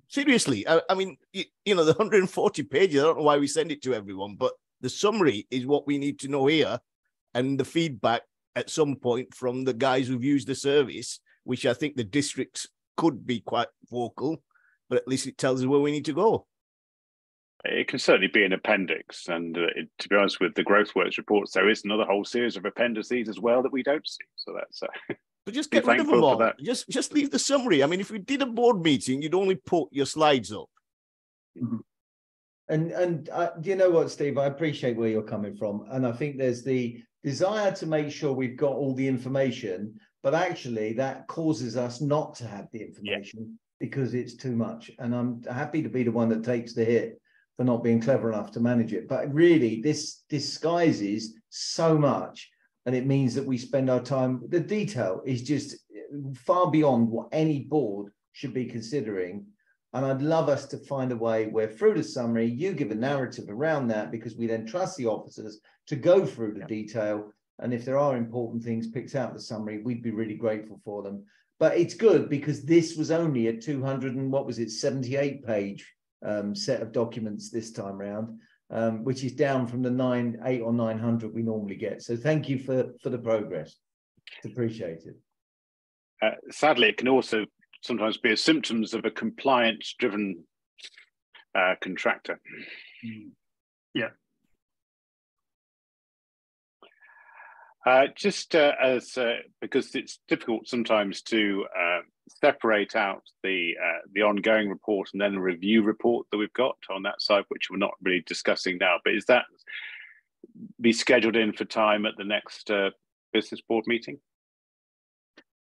Seriously I, I mean you, you know the 140 pages i don't know why we send it to everyone but the summary is what we need to know here and the feedback at some point from the guys who've used the service, which I think the districts could be quite vocal, but at least it tells us where we need to go. it can certainly be an appendix. And uh, it, to be honest with the GrowthWorks reports, there is another whole series of appendices as well that we don't see. So that's. Uh, but just <laughs> get rid of them all. Just just leave the summary. I mean, if we did a board meeting, you'd only put your slides up. Mm-hmm. And and uh, do you know what, Steve? I appreciate where you're coming from, and I think there's the desire to make sure we've got all the information, but actually that causes us not to have the information yeah. because it's too much. And I'm happy to be the one that takes the hit for not being clever enough to manage it. But really, this disguises so much. And it means that we spend our time, the detail is just far beyond what any board should be considering. And I'd love us to find a way where, through the summary, you give a narrative around that because we then trust the officers to go through the yeah. detail. And if there are important things picked out the summary, we'd be really grateful for them. But it's good because this was only a 200 and what was it, 78 page um, set of documents this time round, um, which is down from the nine, eight or 900 we normally get. So thank you for, for the progress. It's appreciated. Uh, sadly, it can also sometimes be a symptoms of a compliance driven uh, contractor. Mm. Yeah. Uh, just uh, as uh, because it's difficult sometimes to uh, separate out the uh, the ongoing report and then the review report that we've got on that side, which we're not really discussing now. But is that be scheduled in for time at the next uh, business board meeting?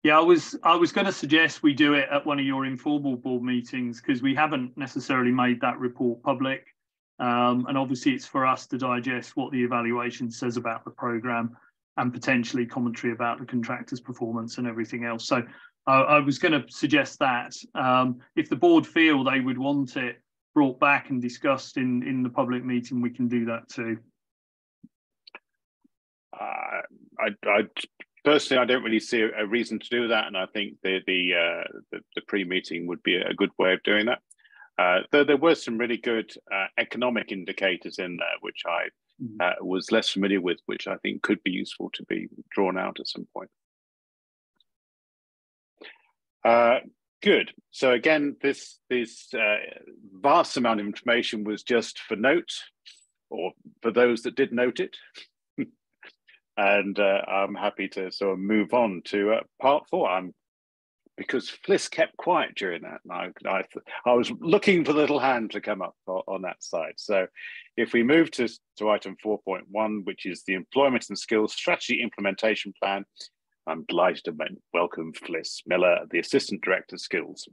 Yeah, I was I was going to suggest we do it at one of your informal board meetings because we haven't necessarily made that report public, um, and obviously it's for us to digest what the evaluation says about the program and potentially commentary about the contractor's performance and everything else. So I, was going to suggest that um, if the board feel they would want it brought back and discussed in in the public meeting, we can do that too. Uh, I, I, personally, I don't really see a, reason to do that, and I think the the uh, the, the pre-meeting would be a good way of doing that. Uh, though there were some really good uh, economic indicators in there, which I mm. uh, was less familiar with, which I think could be useful to be drawn out at some point. Uh, good. So again, this this uh, vast amount of information was just for note, or for those that did note it. And uh, I'm happy to sort of move on to uh, part four. I'm because Fliss kept quiet during that, and I, I, I was looking for the little hand to come up on that side. So, if we move to, to item 4.1, which is the Employment and Skills Strategy Implementation Plan, I'm delighted to welcome Fliss Miller, the Assistant Director of Skills.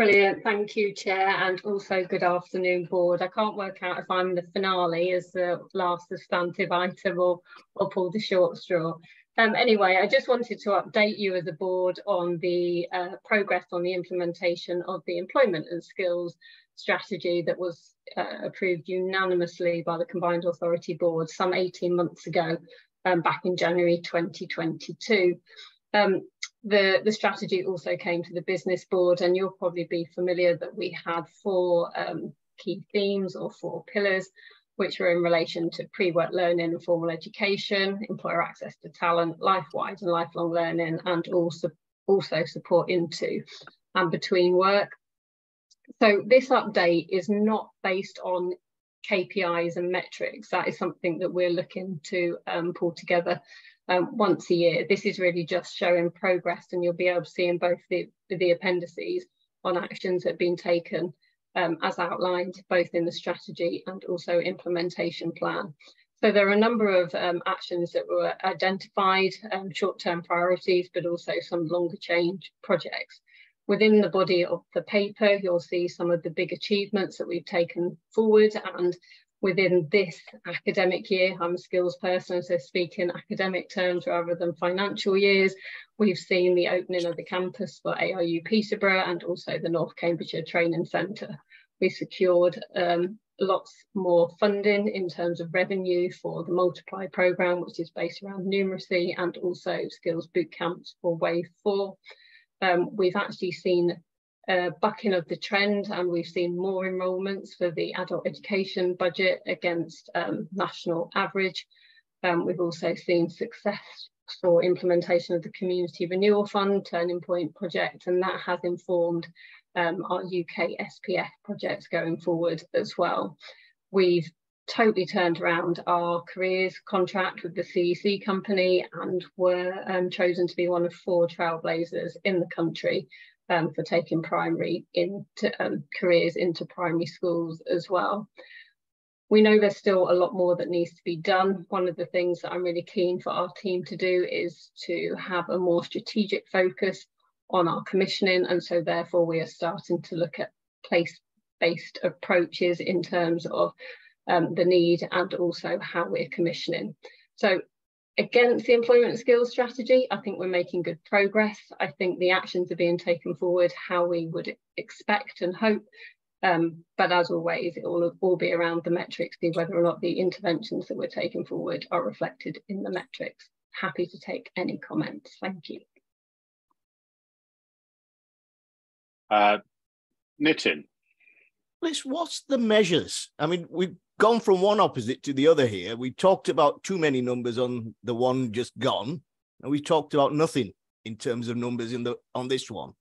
Brilliant, thank you, Chair, and also good afternoon, Board. I can't work out if I'm the finale as the last substantive item or, or pull the short straw. Um, anyway, I just wanted to update you as a board on the uh, progress on the implementation of the employment and skills strategy that was uh, approved unanimously by the Combined Authority Board some 18 months ago um, back in January 2022. Um, the, the strategy also came to the business board and you'll probably be familiar that we had four um, key themes or four pillars, which were in relation to pre-work learning and formal education, employer access to talent, life-wide and lifelong learning, and also, also support into and between work. So this update is not based on KPIs and metrics. That is something that we're looking to um, pull together um, once a year. This is really just showing progress and you'll be able to see in both the, the appendices on actions that have been taken um, as outlined both in the strategy and also implementation plan. So there are a number of um, actions that were identified, um, short-term priorities, but also some longer change projects. Within the body of the paper, you'll see some of the big achievements that we've taken forward and within this academic year, I'm a skills person, so speak in academic terms rather than financial years. We've seen the opening of the campus for ARU Peterborough and also the North Cambridgeshire Training Centre. We secured um, lots more funding in terms of revenue for the Multiply programme, which is based around numeracy and also skills boot camps for Wave 4 um, we've actually seen bucking of the trend and we've seen more enrolments for the adult education budget against um, national average. Um, we've also seen success for implementation of the Community Renewal Fund Turning Point project and that has informed um, our UK SPF projects going forward as well. We've totally turned around our careers contract with the CEC company and were um, chosen to be one of four trailblazers in the country um, for taking primary into um, careers into primary schools as well. We know there's still a lot more that needs to be done. One of the things that I'm really keen for our team to do is to have a more strategic focus on our commissioning. And so therefore we are starting to look at place-based approaches in terms of um, the need and also how we're commissioning. So against the employment skills strategy, I think we're making good progress. I think the actions are being taken forward how we would expect and hope. Um, but as always, it will all be around the metrics, see whether or not the interventions that we're taking forward are reflected in the metrics. Happy to take any comments. Thank you. Uh, Nitin. Fliss, what's the measures? I mean, we've gone from one opposite to the other here. We talked about too many numbers on the one just gone, and we talked about nothing in terms of numbers in the on this one.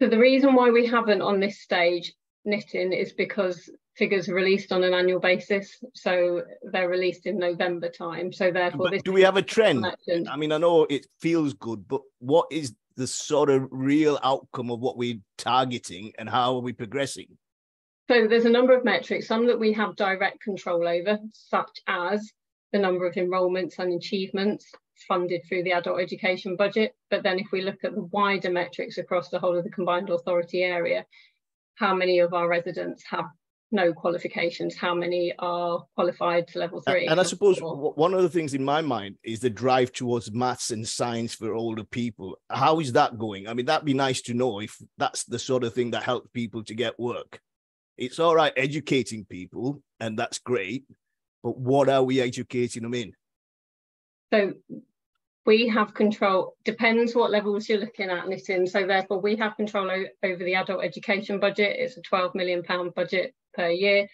So the reason why we haven't on this stage, Nitin is because figures are released on an annual basis. So they're released in November time. So therefore, this do we have a trend? I mean, I know it feels good, but what is the sort of real outcome of what we're targeting and how are we progressing? So there's a number of metrics, some that we have direct control over, such as the number of enrolments and achievements funded through the adult education budget. But then if we look at the wider metrics across the whole of the combined authority area, how many of our residents have no qualifications, how many are qualified to level three. And I suppose one of the things in my mind is the drive towards maths and science for older people. How is that going? I mean, that'd be nice to know if that's the sort of thing that helps people to get work. It's all right educating people, and that's great, but what are we educating them in? So we have control, depends what levels you're looking at, Nitin. So therefore we have control over the adult education budget. It's a 12 million pound budget per year.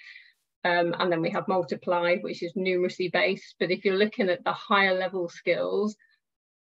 Um, and then we have multiply, which is numeracy based. But if you're looking at the higher level skills,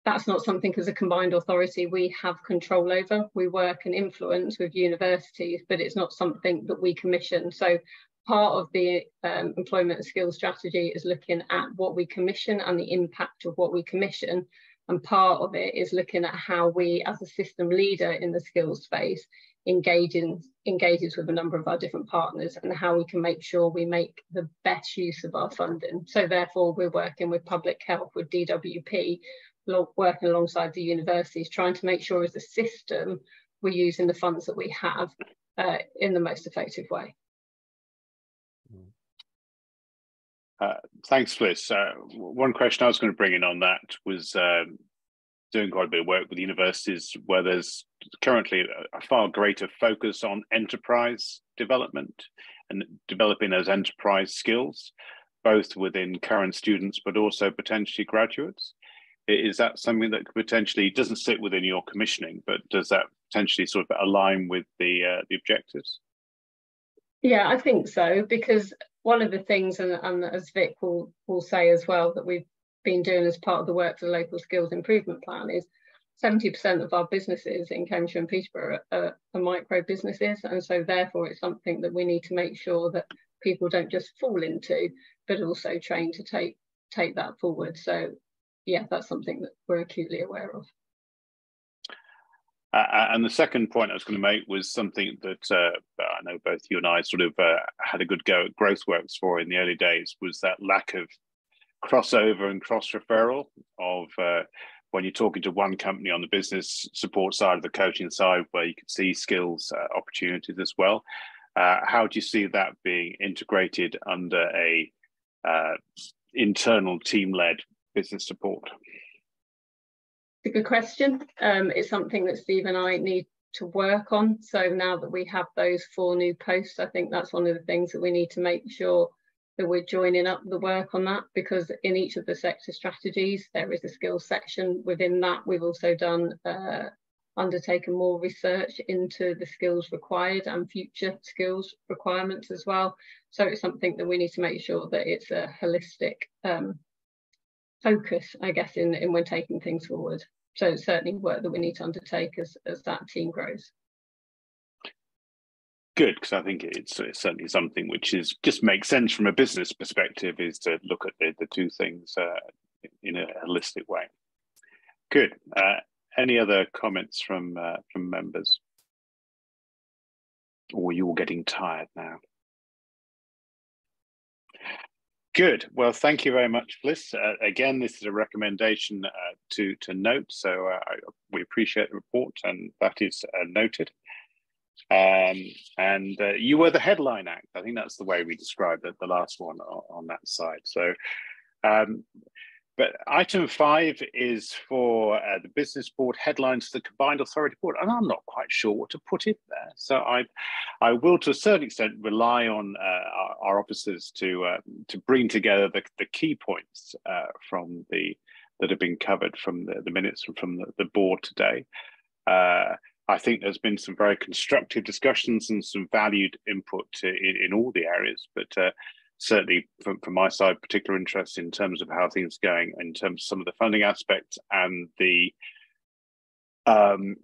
that's not something as a combined authority we have control over. We work and influence with universities, but it's not something that we commission. So part of the um, employment and skills strategy is looking at what we commission and the impact of what we commission. And part of it is looking at how we, as a system leader in the skills space, engaging, engages with a number of our different partners and how we can make sure we make the best use of our funding. So therefore, we're working with public health, with DWP, working alongside the universities, trying to make sure as a system we're using the funds that we have uh, in the most effective way. Uh, thanks, Fliss. Uh, one question I was going to bring in on that was um, doing quite a bit of work with universities where there's currently a far greater focus on enterprise development and developing those enterprise skills, both within current students but also potentially graduates. Is that something that potentially doesn't sit within your commissioning, but does that potentially sort of align with the uh, the objectives? Yeah, I think so because one of the things, and, and as Vic will will say as well, that we've been doing as part of the work for the local skills improvement plan is 70% of our businesses in Cambridge and Peterborough are, are, micro businesses. And so therefore it's something that we need to make sure that people don't just fall into, but also train to take take that forward. So yeah, that's something that we're acutely aware of. Uh, and the second point I was going to make was something that uh, I know both you and I sort of uh, had a good go at GrowthWorks for in the early days was that lack of crossover and cross referral of uh, when you're talking to one company on the business support side of the coaching side where you can see skills uh, opportunities as well. Uh, how do you see that being integrated under a internal team led business support? It's a good question. Um, it's something that Steve and I need to work on. So now that we have those four new posts, I think that's one of the things that we need to make sure that we're joining up the work on that because in each of the sector strategies, there is a skills section. Within that, we've also done uh, undertaken more research into the skills required and future skills requirements as well. So it's something that we need to make sure that it's a holistic um, focus, I guess, in, in when taking things forward. So it's certainly work that we need to undertake as, as that team grows. good because I think it's, it's, certainly something which is just makes sense from a business perspective is to look at the, the two things uh, in a holistic way. Good. Uh, any other comments from uh, from members? Or are you're getting tired now? Good. Well, thank you very much, Fliss. Uh, again, this is a recommendation uh, to to note, so uh, we appreciate the report, and that is uh, noted. Um, and uh, you were the headline act. I think that's the way we described it, the last one on, on that side. So um, but item five is for uh, the business board headlines to the combined authority board, and I'm not quite sure what to put in there. So I, I will to a certain extent rely on uh, our, our, officers to uh, to bring together the, the key points uh, from the that have been covered from the, the minutes from, from the, the board today. Uh, I think there's been some very constructive discussions and some valued input in, in all the areas, but uh, certainly from, from my side, particular interest in terms of how things are going in terms of some of the funding aspects and the um,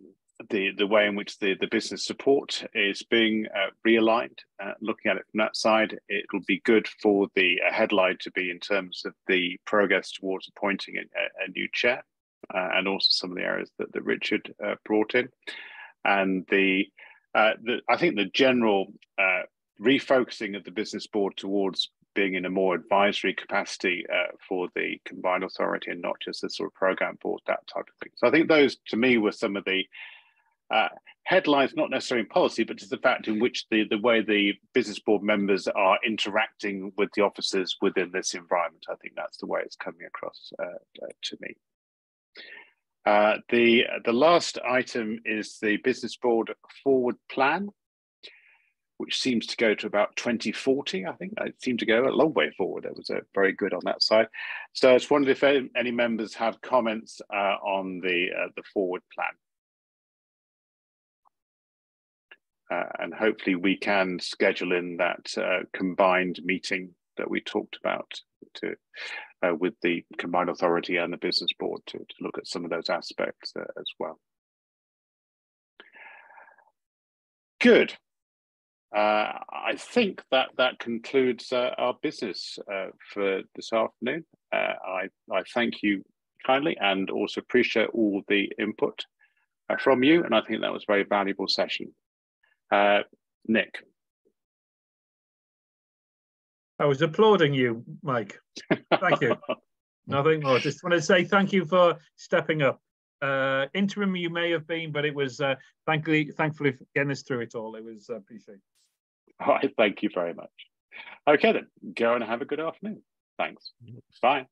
the the way in which the, the business support is being uh, realigned. Uh, looking at it from that side, it will be good for the uh, headline to be in terms of the progress towards appointing a, a new chair, uh, and also some of the areas that, that Richard uh, brought in, and the, uh, the I think the general refocusing of the business board towards being in a more advisory capacity uh, for the combined authority and not just the sort of program board, that type of thing. So I think those, to me, were some of the uh, headlines, not necessarily in policy, but just the fact in which the, the way the business board members are interacting with the officers within this environment. I think that's the way it's coming across uh, uh to me. Uh, the, the last item is the business board forward plan which seems to go to about 2040. I think it seemed to go a long way forward. It was uh, very good on that side. So I just wondered if any members have comments uh, on the uh, the forward plan. Uh, and hopefully we can schedule in that uh, combined meeting that we talked about to with the combined authority and the business board to, to look at some of those aspects as well. Good. Uh, I think that that concludes uh, our business uh, for this afternoon. Uh, I, I thank you kindly and also appreciate all the input uh, from you. And I think that was a very valuable session. Uh, Nik. I was applauding you, Mike. Thank you. <laughs> Nothing more. Just want to say thank you for stepping up. interim you may have been, but it was thankfully, thankfully getting us through it all. It was appreciated. All right, <laughs> thank you very much. Okay, then go and have a good afternoon. Thanks. Bye.